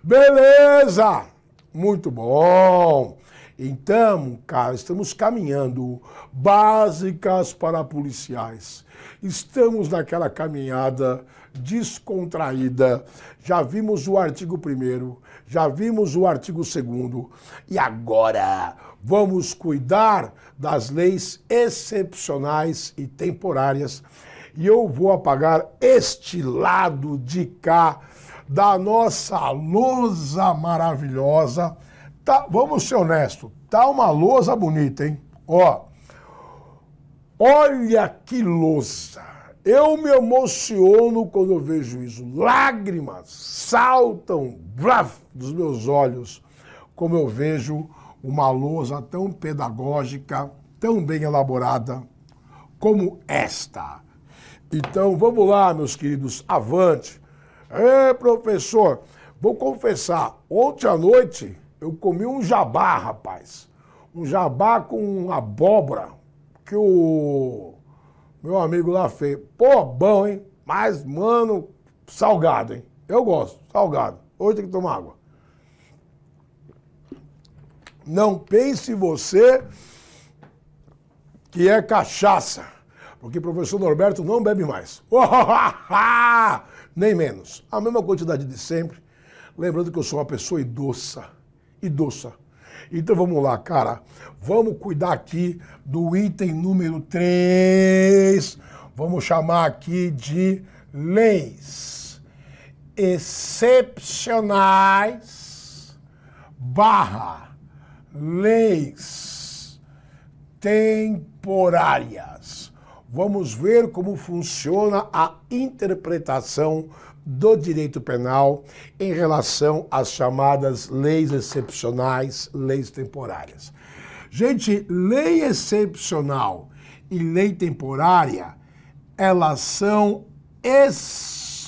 Beleza! Muito bom! Então, cara, estamos caminhando básicas para policiais. Estamos naquela caminhada descontraída. Já vimos o artigo 1 já vimos o artigo 2 e agora vamos cuidar das leis excepcionais e temporárias. E eu vou apagar este lado de cá da nossa lousa maravilhosa. Tá, vamos ser honestos, tá uma lousa bonita, hein? Ó, olha que lousa. Eu me emociono quando eu vejo isso. Lágrimas saltam braf, dos meus olhos, como eu vejo uma lousa tão pedagógica, tão bem elaborada como esta. Então vamos lá, meus queridos, avante. É, professor, vou confessar, ontem à noite eu comi um jabá, rapaz. Um jabá com abóbora que o meu amigo lá fez. Pô, bom, hein? Mas, mano, salgado, hein? Eu gosto, salgado. Hoje tem que tomar água. Não pense você que é cachaça, porque o professor Norberto não bebe mais. Nem menos. A mesma quantidade de sempre. Lembrando que eu sou uma pessoa idosa. Idosa. Então vamos lá, cara. Vamos cuidar aqui do item número 3. Vamos chamar aqui de leis excepcionais barra leis temporárias. Vamos ver como funciona a interpretação do direito penal em relação às chamadas leis excepcionais, leis temporárias. Gente, lei excepcional e lei temporária, elas são espécies.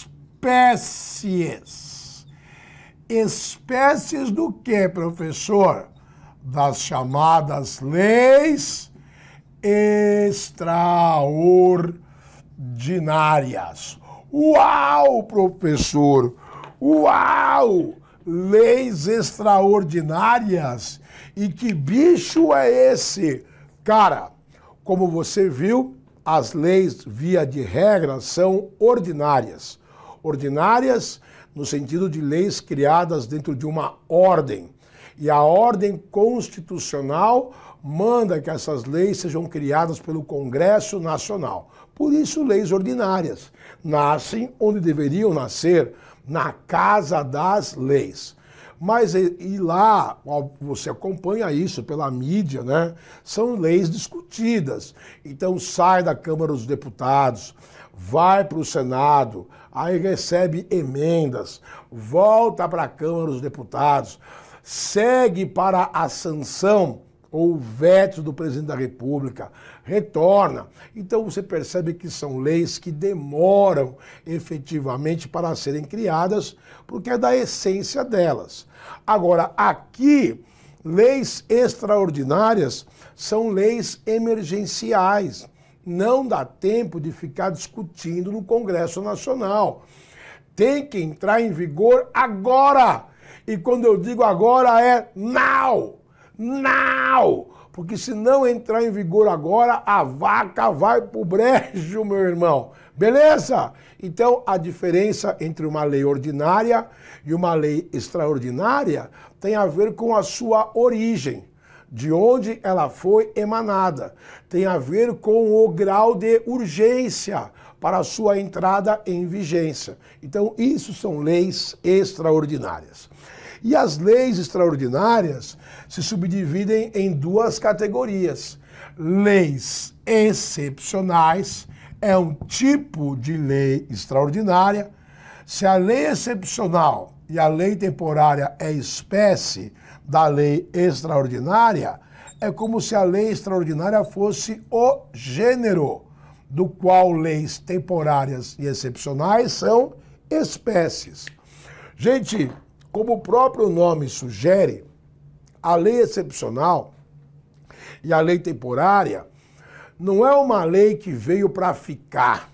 Espécies do que, professor? das chamadas leis extraordinárias. Uau, professor! Uau! Leis extraordinárias? E que bicho é esse? Cara, como você viu, as leis, via de regra, são ordinárias. Ordinárias no sentido de leis criadas dentro de uma ordem e a ordem constitucional manda que essas leis sejam criadas pelo Congresso Nacional. Por isso, leis ordinárias nascem onde deveriam nascer, na casa das leis. Mas e lá, você acompanha isso pela mídia, né? São leis discutidas. Então sai da Câmara dos Deputados, vai para o Senado, aí recebe emendas, volta para a Câmara dos Deputados segue para a sanção ou veto do presidente da República, retorna. Então você percebe que são leis que demoram efetivamente para serem criadas, porque é da essência delas. Agora, aqui, leis extraordinárias são leis emergenciais. Não dá tempo de ficar discutindo no Congresso Nacional. Tem que entrar em vigor agora e quando eu digo agora é now! Now! Porque se não entrar em vigor agora, a vaca vai pro brejo, meu irmão. Beleza? Então, a diferença entre uma lei ordinária e uma lei extraordinária tem a ver com a sua origem, de onde ela foi emanada. Tem a ver com o grau de urgência para a sua entrada em vigência. Então, isso são leis extraordinárias. E as leis extraordinárias se subdividem em duas categorias. Leis excepcionais é um tipo de lei extraordinária. Se a lei excepcional e a lei temporária é espécie da lei extraordinária, é como se a lei extraordinária fosse o gênero, do qual leis temporárias e excepcionais são espécies. Gente, como o próprio nome sugere, a lei excepcional e a lei temporária não é uma lei que veio para ficar,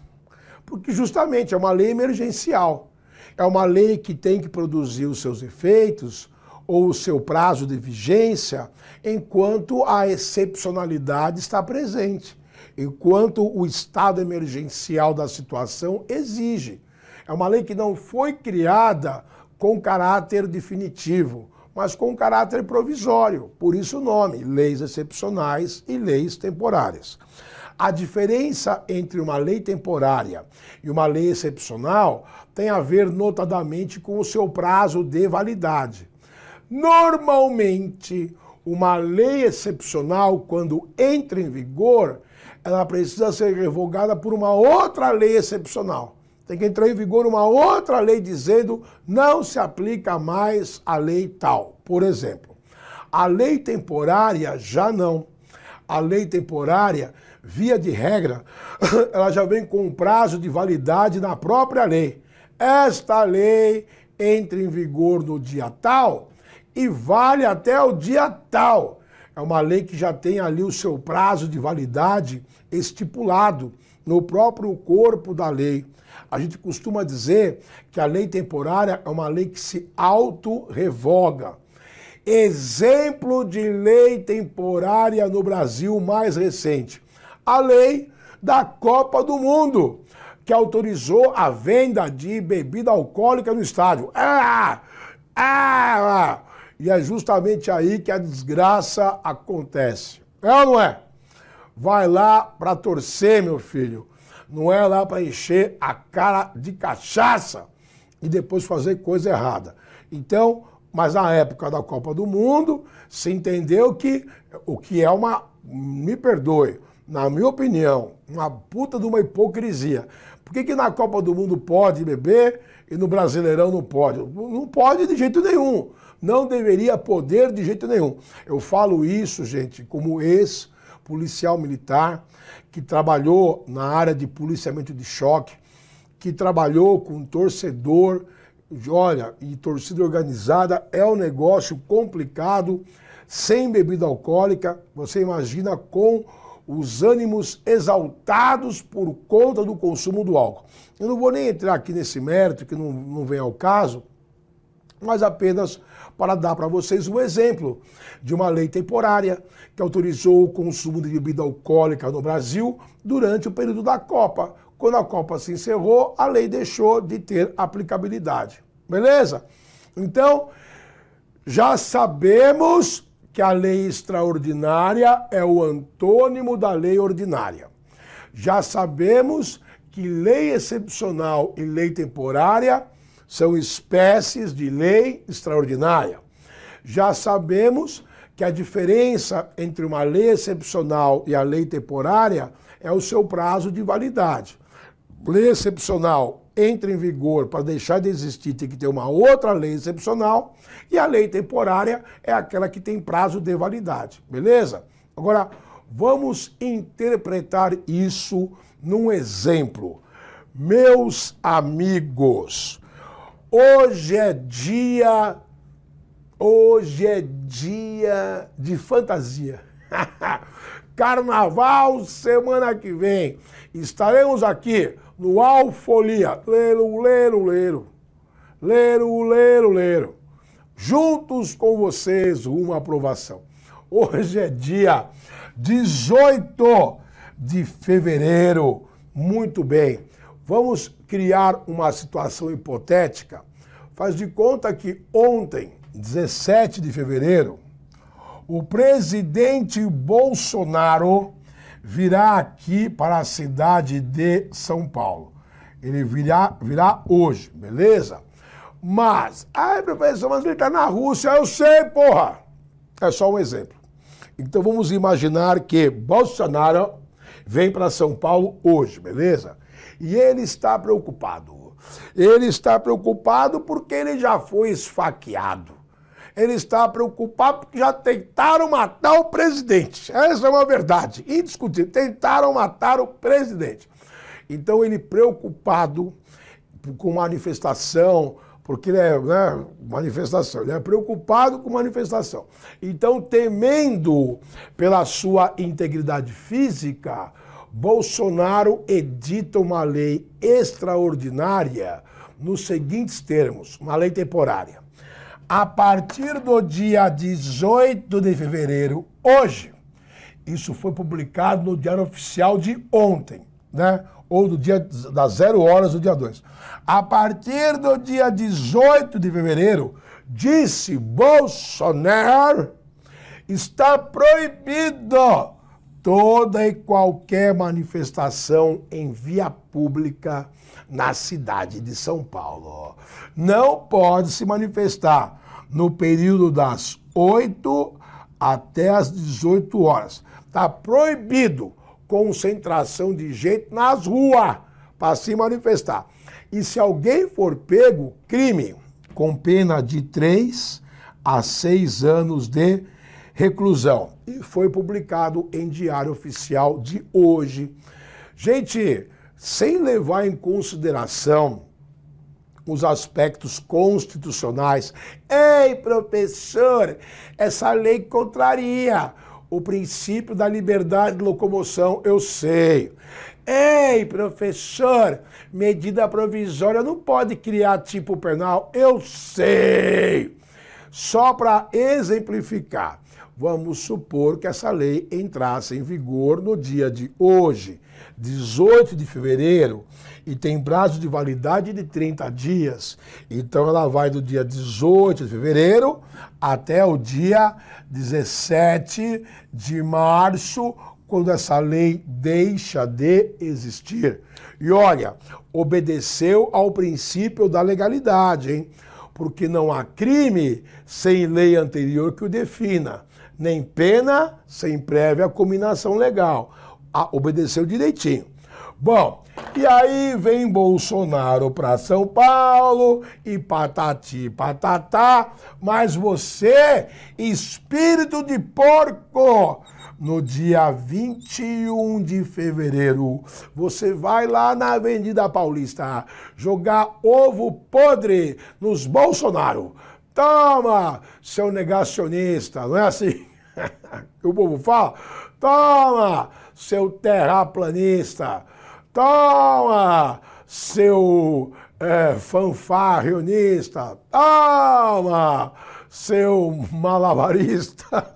porque justamente é uma lei emergencial. É uma lei que tem que produzir os seus efeitos ou o seu prazo de vigência enquanto a excepcionalidade está presente, enquanto o estado emergencial da situação exige. É uma lei que não foi criada com caráter definitivo, mas com caráter provisório. Por isso o nome, leis excepcionais e leis temporárias. A diferença entre uma lei temporária e uma lei excepcional tem a ver notadamente com o seu prazo de validade. Normalmente, uma lei excepcional, quando entra em vigor, ela precisa ser revogada por uma outra lei excepcional. Tem que entrar em vigor uma outra lei dizendo não se aplica mais a lei tal. Por exemplo, a lei temporária já não. A lei temporária, via de regra, ela já vem com um prazo de validade na própria lei. Esta lei entra em vigor no dia tal e vale até o dia tal. É uma lei que já tem ali o seu prazo de validade estipulado no próprio corpo da lei. A gente costuma dizer que a lei temporária é uma lei que se auto-revoga. Exemplo de lei temporária no Brasil mais recente: a lei da Copa do Mundo, que autorizou a venda de bebida alcoólica no estádio. Ah! Ah! E é justamente aí que a desgraça acontece. É ou não é? Vai lá para torcer, meu filho. Não é lá para encher a cara de cachaça e depois fazer coisa errada. Então, mas na época da Copa do Mundo, se entendeu que o que é uma, me perdoe, na minha opinião, uma puta de uma hipocrisia. Por que, que na Copa do Mundo pode beber e no Brasileirão não pode? Não pode de jeito nenhum. Não deveria poder de jeito nenhum. Eu falo isso, gente, como ex-policial militar, que trabalhou na área de policiamento de choque, que trabalhou com torcedor. Olha, e torcida organizada é um negócio complicado, sem bebida alcoólica. Você imagina com os ânimos exaltados por conta do consumo do álcool. Eu não vou nem entrar aqui nesse mérito, que não, não vem ao caso, mas apenas para dar para vocês um exemplo de uma lei temporária que autorizou o consumo de bebida alcoólica no Brasil durante o período da Copa. Quando a Copa se encerrou, a lei deixou de ter aplicabilidade. Beleza? Então, já sabemos que a lei extraordinária é o antônimo da lei ordinária. Já sabemos que lei excepcional e lei temporária são espécies de lei extraordinária. Já sabemos que a diferença entre uma lei excepcional e a lei temporária é o seu prazo de validade. Lei excepcional entra em vigor para deixar de existir, tem que ter uma outra lei excepcional, e a lei temporária é aquela que tem prazo de validade, beleza? Agora, vamos interpretar isso num exemplo. Meus amigos, Hoje é dia. Hoje é dia de fantasia. Carnaval semana que vem. Estaremos aqui no Alfolia. Leiro, leiro, leiro. Leiro, leiro, leiro. Juntos com vocês, uma aprovação. Hoje é dia 18 de fevereiro. Muito bem. Vamos criar uma situação hipotética. Faz de conta que ontem, 17 de fevereiro, o presidente Bolsonaro virá aqui para a cidade de São Paulo. Ele virá, virá hoje, beleza? Mas, ai, professor, mas ele está na Rússia, eu sei, porra! É só um exemplo. Então vamos imaginar que Bolsonaro vem para São Paulo hoje, beleza? E ele está preocupado. Ele está preocupado porque ele já foi esfaqueado. Ele está preocupado porque já tentaram matar o presidente. Essa é uma verdade indiscutível. Tentaram matar o presidente. Então ele preocupado com manifestação, porque ele é né, manifestação, ele é preocupado com manifestação. Então, temendo pela sua integridade física, Bolsonaro edita uma lei extraordinária nos seguintes termos: uma lei temporária. A partir do dia 18 de fevereiro, hoje, isso foi publicado no Diário Oficial de ontem, né? Ou do dia das zero horas do dia 2. A partir do dia 18 de fevereiro, disse Bolsonaro, está proibido toda e qualquer manifestação em via pública na cidade de São Paulo. Não pode se manifestar no período das 8 até as 18 horas. Está proibido concentração de gente nas ruas para se manifestar. E se alguém for pego, crime, com pena de 3 a 6 anos de reclusão. E foi publicado em Diário Oficial de hoje. Gente, sem levar em consideração os aspectos constitucionais. Ei, professor, essa lei contraria o princípio da liberdade de locomoção, eu sei. Ei, professor, medida provisória não pode criar tipo penal, eu sei. Só para exemplificar, vamos supor que essa lei entrasse em vigor no dia de hoje, 18 de fevereiro, e tem prazo de validade de 30 dias. Então ela vai do dia 18 de fevereiro até o dia 17 de março, quando essa lei deixa de existir. E olha, obedeceu ao princípio da legalidade, hein? Porque não há crime sem lei anterior que o defina, nem pena sem prévia combinação legal. Ah, obedeceu direitinho. Bom, e aí vem Bolsonaro para São Paulo e patati patatá, mas você, espírito de porco, no dia 21 de fevereiro, você vai lá na Avenida Paulista jogar ovo podre nos Bolsonaro. Toma, seu negacionista, não é assim que o povo fala? Toma, seu terraplanista. Toma, seu é, fanfarrionista. Toma, seu malabarista.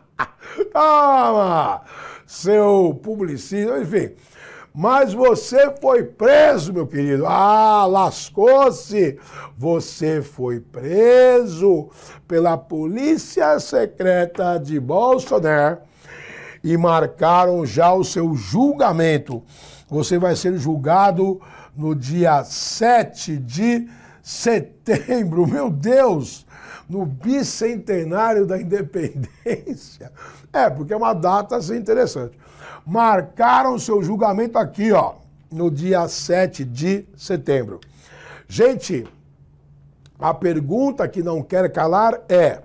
Toma, seu publicista, enfim. Mas você foi preso, meu querido. Ah, lascou-se. Você foi preso pela polícia secreta de Bolsonaro e marcaram já o seu julgamento. Você vai ser julgado no dia 7 de setembro. Meu Deus! no bicentenário da independência. É, porque é uma data assim, interessante. Marcaram seu julgamento aqui, ó, no dia 7 de setembro. Gente, a pergunta que não quer calar é: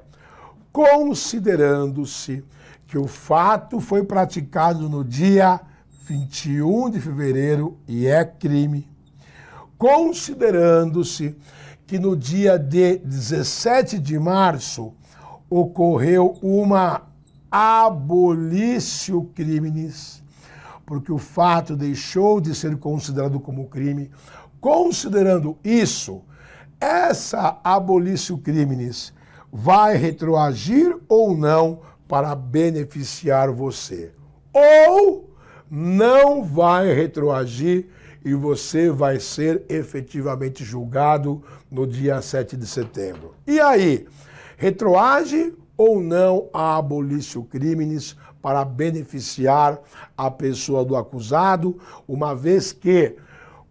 considerando-se que o fato foi praticado no dia 21 de fevereiro e é crime, considerando-se que no dia de 17 de março ocorreu uma abolício crimes, porque o fato deixou de ser considerado como crime. Considerando isso, essa abolício crimes vai retroagir ou não para beneficiar você? Ou não vai retroagir e você vai ser efetivamente julgado no dia 7 de setembro. E aí, retroage ou não a abolício crimes para beneficiar a pessoa do acusado, uma vez que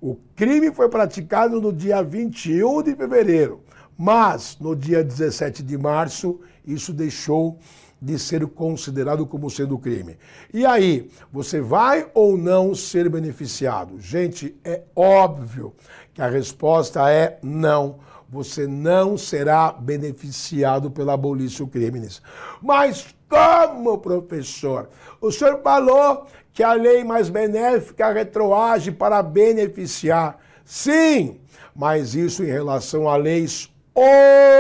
o crime foi praticado no dia 21 de fevereiro, mas no dia 17 de março isso deixou de ser considerado como sendo crime. E aí, você vai ou não ser beneficiado? Gente, é óbvio que a resposta é não. Você não será beneficiado pela abolição crimes. Mas como, professor? O senhor falou que a lei mais benéfica retroage para beneficiar. Sim, mas isso em relação a leis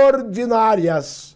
ordinárias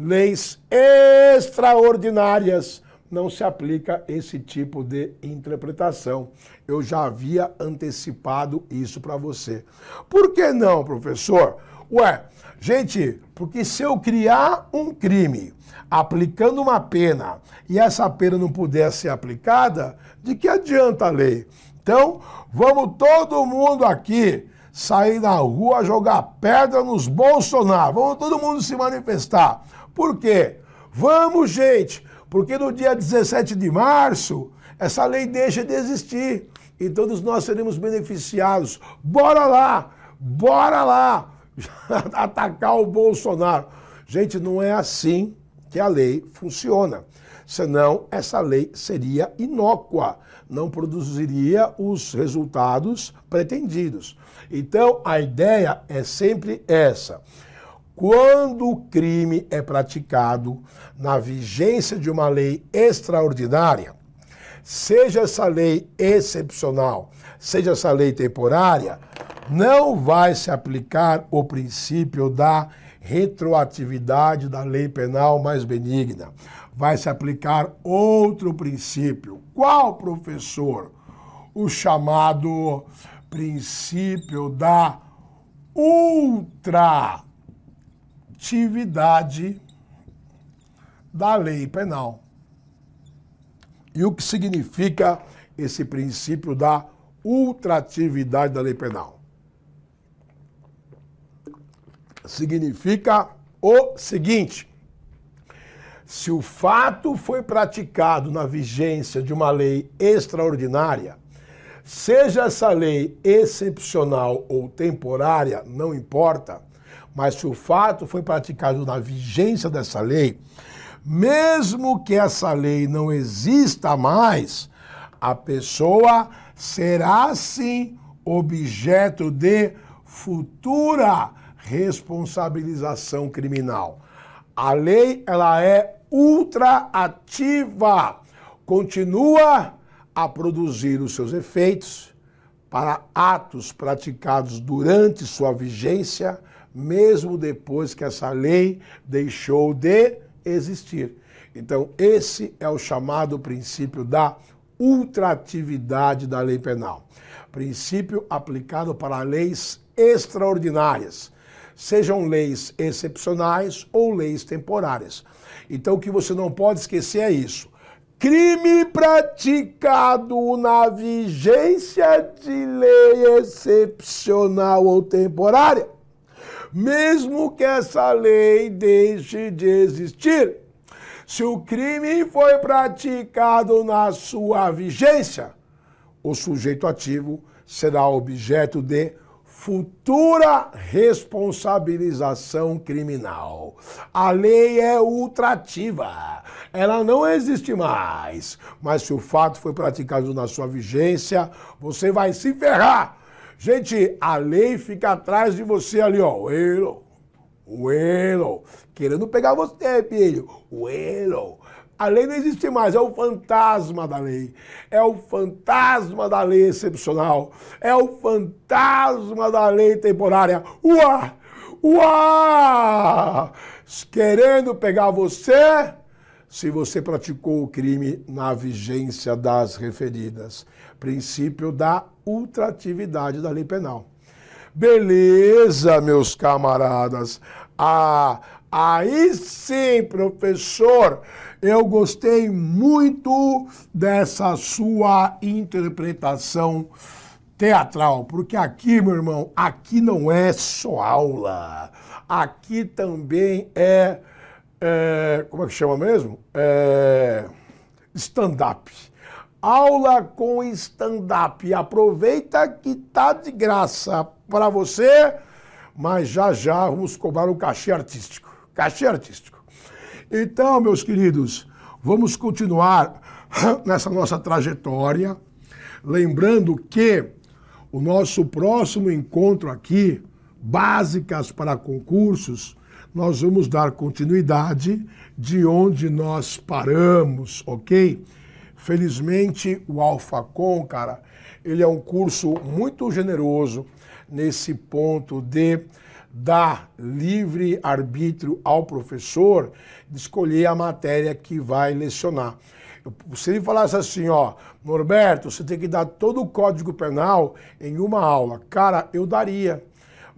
leis extraordinárias não se aplica esse tipo de interpretação. Eu já havia antecipado isso para você. Por que não, professor? Ué, gente, porque se eu criar um crime aplicando uma pena e essa pena não puder ser aplicada, de que adianta a lei? Então, vamos todo mundo aqui sair na rua jogar pedra nos Bolsonaro. Vamos todo mundo se manifestar. Por quê? Vamos, gente, porque no dia 17 de março essa lei deixa de existir e todos nós seremos beneficiados. Bora lá, bora lá atacar o Bolsonaro. Gente, não é assim que a lei funciona. Senão, essa lei seria inócua, não produziria os resultados pretendidos. Então, a ideia é sempre essa. Quando o crime é praticado na vigência de uma lei extraordinária, seja essa lei excepcional, seja essa lei temporária, não vai se aplicar o princípio da retroatividade da lei penal mais benigna. Vai se aplicar outro princípio. Qual, professor? O chamado princípio da ultratividade da lei penal. E o que significa esse princípio da ultratividade da lei penal? Significa o seguinte: se o fato foi praticado na vigência de uma lei extraordinária, seja essa lei excepcional ou temporária, não importa, mas se o fato foi praticado na vigência dessa lei, mesmo que essa lei não exista mais, a pessoa será sim objeto de futura responsabilização criminal. A lei ela é ultraativa, continua a produzir os seus efeitos para atos praticados durante sua vigência, mesmo depois que essa lei deixou de existir. Então, esse é o chamado princípio da ultratividade da lei penal. Princípio aplicado para leis extraordinárias, sejam leis excepcionais ou leis temporárias. Então, o que você não pode esquecer é isso. Crime praticado na vigência de lei excepcional ou temporária mesmo que essa lei deixe de existir. Se o crime foi praticado na sua vigência, o sujeito ativo será objeto de futura responsabilização criminal. A lei é ultrativa, ela não existe mais. Mas se o fato foi praticado na sua vigência, você vai se ferrar Gente, a lei fica atrás de você ali, ó. O Elo, o Elo, querendo pegar você, filho. O Elo. A lei não existe mais, é o fantasma da lei. É o fantasma da lei excepcional. É o fantasma da lei temporária. Uá! Uá! Querendo pegar você se você praticou o crime na vigência das referidas. Princípio da ultratividade da lei penal. Beleza, meus camaradas. Ah, aí sim, professor, eu gostei muito dessa sua interpretação teatral, porque aqui, meu irmão, aqui não é só aula, aqui também é, é como é que chama mesmo? É, stand-up. Aula com stand-up. Aproveita que tá de graça para você, mas já já vamos cobrar o cachê artístico. Cachê artístico. Então, meus queridos, vamos continuar nessa nossa trajetória, lembrando que o nosso próximo encontro aqui, Básicas para Concursos, nós vamos dar continuidade de onde nós paramos, ok? Felizmente, o AlphaCon, cara, ele é um curso muito generoso nesse ponto de dar livre arbítrio ao professor de escolher a matéria que vai lecionar. Se ele falasse assim, ó, Norberto, você tem que dar todo o Código Penal em uma aula. Cara, eu daria.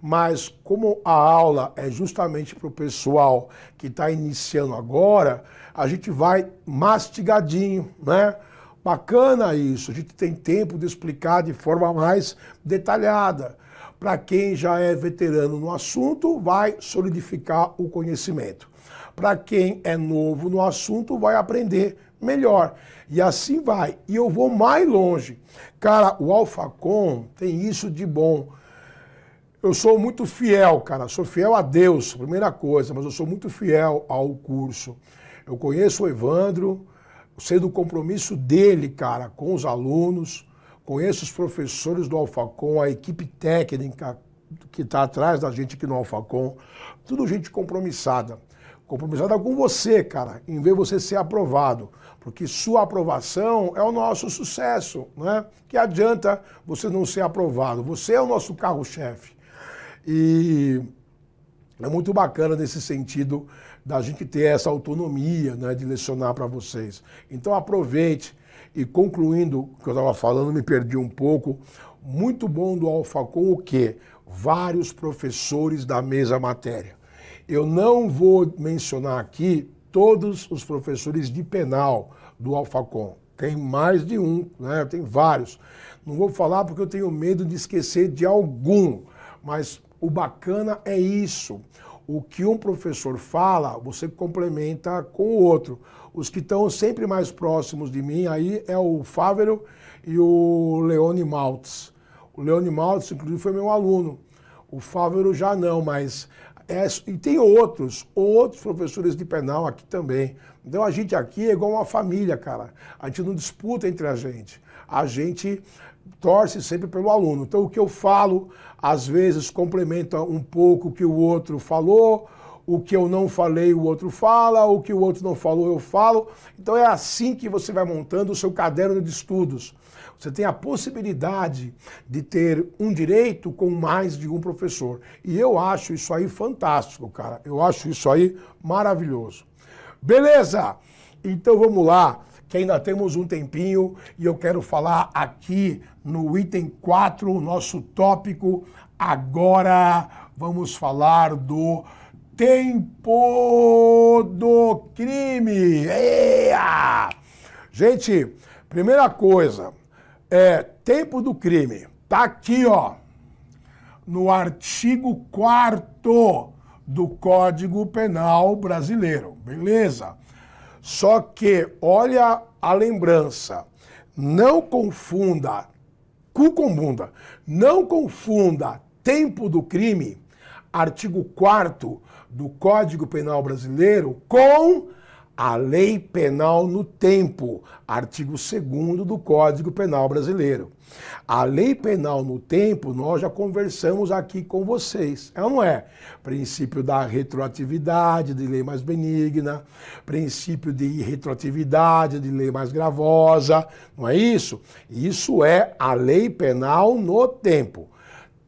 Mas como a aula é justamente para o pessoal que está iniciando agora, a gente vai mastigadinho, né? Bacana isso, a gente tem tempo de explicar de forma mais detalhada. Para quem já é veterano no assunto, vai solidificar o conhecimento. Para quem é novo no assunto, vai aprender melhor. E assim vai. E eu vou mais longe. Cara, o Alfacom tem isso de bom. Eu sou muito fiel, cara. Sou fiel a Deus, primeira coisa, mas eu sou muito fiel ao curso. Eu conheço o Evandro, sei do compromisso dele, cara, com os alunos. Conheço os professores do Alfacom, a equipe técnica que está atrás da gente aqui no Alfacom. Tudo gente compromissada. Compromissada com você, cara, em de você ser aprovado porque sua aprovação é o nosso sucesso, né? Que adianta você não ser aprovado? Você é o nosso carro-chefe. E é muito bacana nesse sentido da gente ter essa autonomia, né, de lecionar para vocês. Então aproveite e concluindo o que eu estava falando, me perdi um pouco. Muito bom do Alfa com o quê? Vários professores da mesma matéria. Eu não vou mencionar aqui todos os professores de penal do Alfacom. Tem mais de um, né? tem vários. Não vou falar porque eu tenho medo de esquecer de algum, mas o bacana é isso. O que um professor fala, você complementa com o outro. Os que estão sempre mais próximos de mim aí é o Fávero e o Leone Maltz. O Leone Maltz, inclusive, foi meu aluno. O Fávero já não, mas é, e tem outros, outros professores de penal aqui também. Então a gente aqui é igual uma família, cara. A gente não disputa entre a gente. A gente torce sempre pelo aluno. Então o que eu falo, às vezes complementa um pouco o que o outro falou, o que eu não falei, o outro fala, o que o outro não falou, eu falo. Então é assim que você vai montando o seu caderno de estudos. Você tem a possibilidade de ter um direito com mais de um professor. E eu acho isso aí fantástico, cara. Eu acho isso aí maravilhoso. Beleza? Então vamos lá, que ainda temos um tempinho e eu quero falar aqui no item 4, o nosso tópico. Agora vamos falar do tempo do crime. Eia! Gente, primeira coisa, é, tempo do crime. Tá aqui, ó, no artigo 4 do Código Penal Brasileiro, beleza? Só que olha a lembrança, não confunda cu com bunda, não confunda tempo do crime, artigo 4 do Código Penal Brasileiro com a lei penal no tempo, artigo 2 do Código Penal Brasileiro. A lei penal no tempo, nós já conversamos aqui com vocês, é ou não é? Princípio da retroatividade de lei mais benigna, princípio de retroatividade de lei mais gravosa, não é isso? Isso é a lei penal no tempo.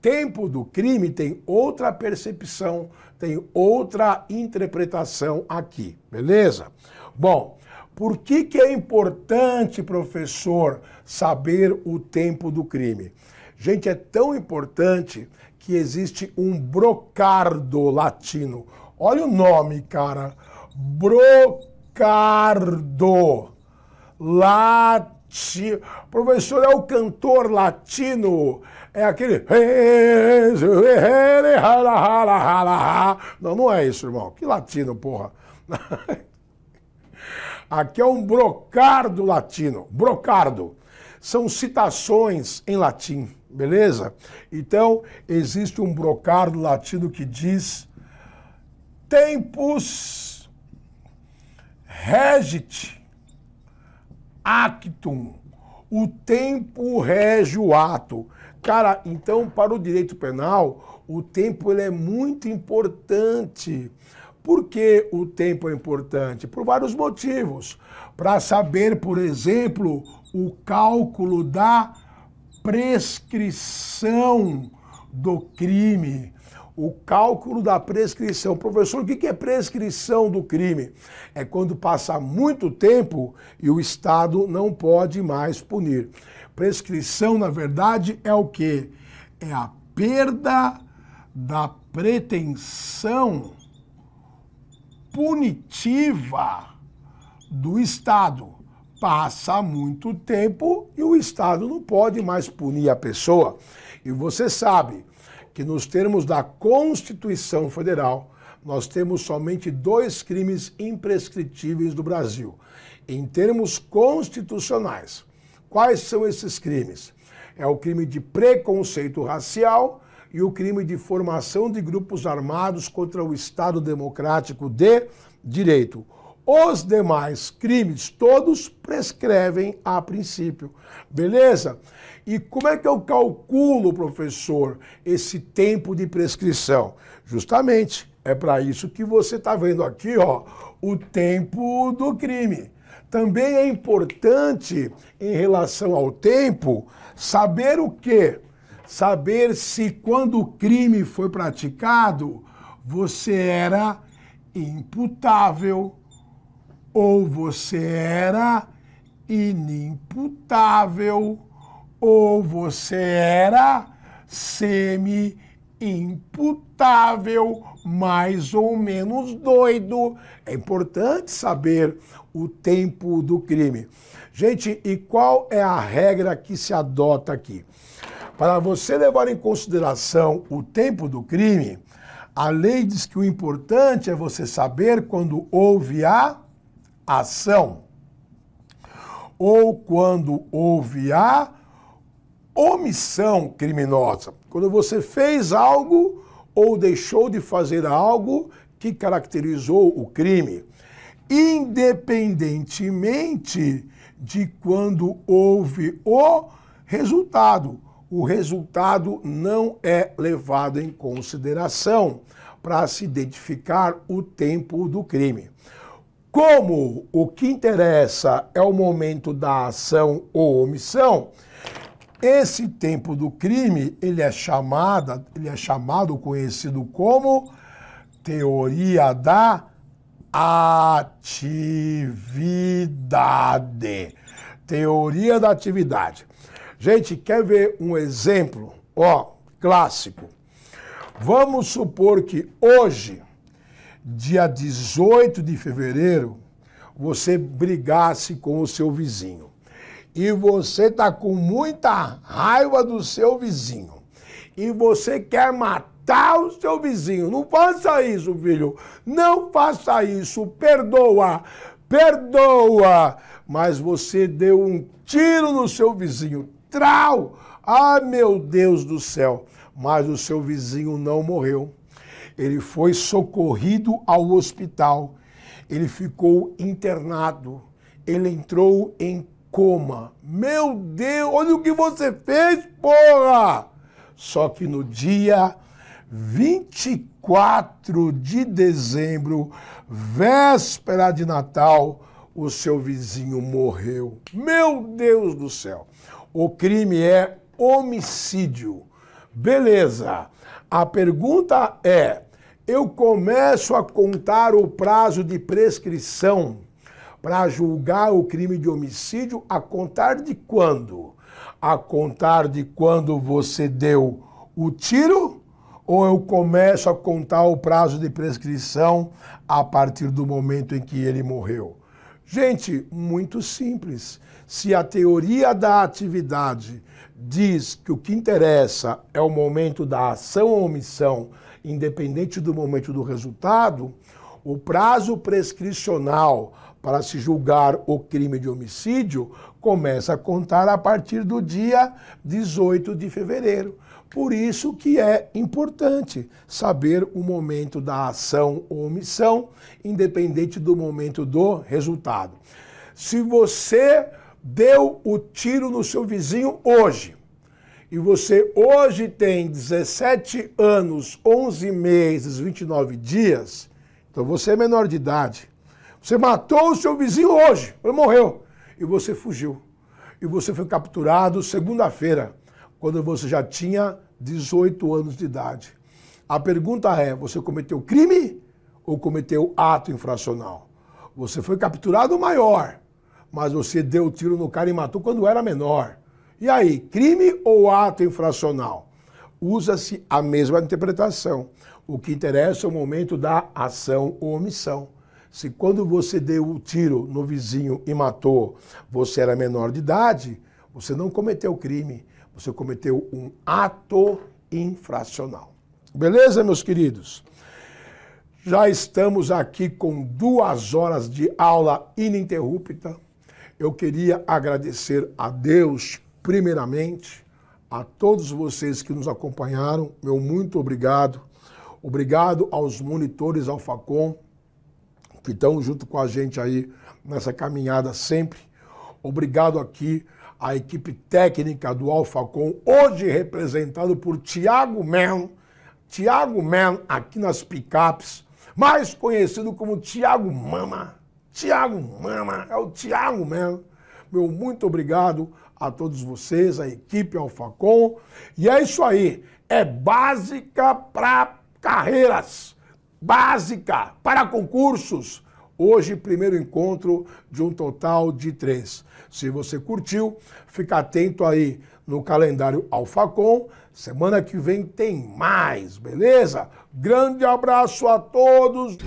Tempo do crime tem outra percepção tem outra interpretação aqui, beleza? Bom, por que, que é importante, professor, saber o tempo do crime? Gente, é tão importante que existe um brocardo latino. Olha o nome, cara. Brocardo. Latino. Professor, é o cantor latino é aquele. Não, não é isso, irmão. Que latino, porra. Aqui é um brocardo latino. Brocardo. São citações em latim, beleza? Então, existe um brocardo latino que diz: Tempus regit actum. O tempo rege o ato. Cara, então para o direito penal, o tempo ele é muito importante. Por que o tempo é importante? Por vários motivos. Para saber, por exemplo, o cálculo da prescrição do crime. o cálculo da prescrição. Professor, o que é prescrição do crime? É quando passa muito tempo e o Estado não pode mais punir. Prescrição, na verdade, é o que? É a perda da pretensão punitiva do Estado. Passa muito tempo e o Estado não pode mais punir a pessoa. E você sabe que, nos termos da Constituição Federal, nós temos somente dois crimes imprescritíveis do Brasil. Em termos constitucionais, quais são esses crimes? É o crime de preconceito racial e o crime de formação de grupos armados contra o Estado Democrático de Direito. Os demais crimes todos prescrevem a princípio. Beleza? E como é que eu calculo, professor, esse tempo de prescrição? Justamente, é para isso que você está vendo aqui, ó, o tempo do crime. Também é importante, em relação ao tempo, saber o quê? saber se quando o crime foi praticado, você era imputável ou você era inimputável ou você era semi-imputável, mais ou menos doido. É importante saber o tempo do crime. Gente, e qual é a regra que se adota aqui? Para você levar em consideração o tempo do crime, a lei diz que o importante é você saber quando houve a ação ou quando houve a omissão criminosa. Quando você fez algo ou deixou de fazer algo que caracterizou o crime, independentemente de quando houve o resultado o resultado não é levado em consideração para se identificar o tempo do crime. Como o que interessa é o momento da ação ou omissão, esse tempo do crime, ele é chamado, ele é chamado conhecido como teoria da atividade. Teoria da atividade. Gente, quer ver um exemplo? Ó, clássico. Vamos supor que hoje, dia 18 de fevereiro, você brigasse com o seu vizinho. E você tá com muita raiva do seu vizinho. E você quer matar o seu vizinho. Não faça isso, filho. Não faça isso. Perdoa. Perdoa. Mas você deu um tiro no seu vizinho Trau! Ah, meu Deus do céu! Mas o seu vizinho não morreu. Ele foi socorrido ao hospital. Ele ficou internado. Ele entrou em coma. Meu Deus, olha o que você fez, porra! Só que no dia 24 de dezembro, véspera de Natal, o seu vizinho morreu. Meu Deus do céu! o crime é homicídio. Beleza. A pergunta é: eu começo a contar o prazo de prescrição para julgar o crime de homicídio a contar de quando? A contar de quando você deu o tiro? Ou eu começo a contar o prazo de prescrição a partir do momento em que ele morreu? Gente, muito simples. Se a teoria da atividade diz que o que interessa é o momento da ação ou omissão, independente do momento do resultado, o prazo prescricional para se julgar o crime de homicídio começa a contar a partir do dia 18 de fevereiro. Por isso que é importante saber o momento da ação ou omissão, independente do momento do resultado. Se você deu o tiro no seu vizinho hoje, e você hoje tem 17 anos, 11 meses, 29 dias, então você é menor de idade. Você matou o seu vizinho hoje, ele morreu, e você fugiu. E você foi capturado segunda-feira, quando você já tinha 18 anos de idade. A pergunta é: você cometeu crime ou cometeu ato infracional? Você foi capturado maior, mas você deu tiro no cara e matou quando era menor. E aí, crime ou ato infracional? Usa-se a mesma interpretação. O que interessa é o momento da ação ou omissão. Se quando você deu o tiro no vizinho e matou, você era menor de idade, você não cometeu crime, você cometeu um ato infracional. Beleza, meus queridos? Já estamos aqui com duas horas de aula ininterrupta. Eu queria agradecer a Deus, primeiramente, a todos vocês que nos acompanharam. Meu muito obrigado. Obrigado aos monitores Alfacom, que estão junto com a gente aí nessa caminhada sempre. Obrigado aqui à equipe técnica do Alfacom, hoje representado por Tiago Melo. Tiago Melo aqui nas picapes, mais conhecido como Tiago Mama. Tiago Mama, é o Tiago Melo. Meu muito obrigado a todos vocês, a equipe Alfacom. E é isso aí, é básica para carreiras básica para concursos. Hoje, primeiro encontro de um total de três. Se você curtiu, fica atento aí no calendário Alfacom. Semana que vem tem mais, beleza? Grande abraço a todos.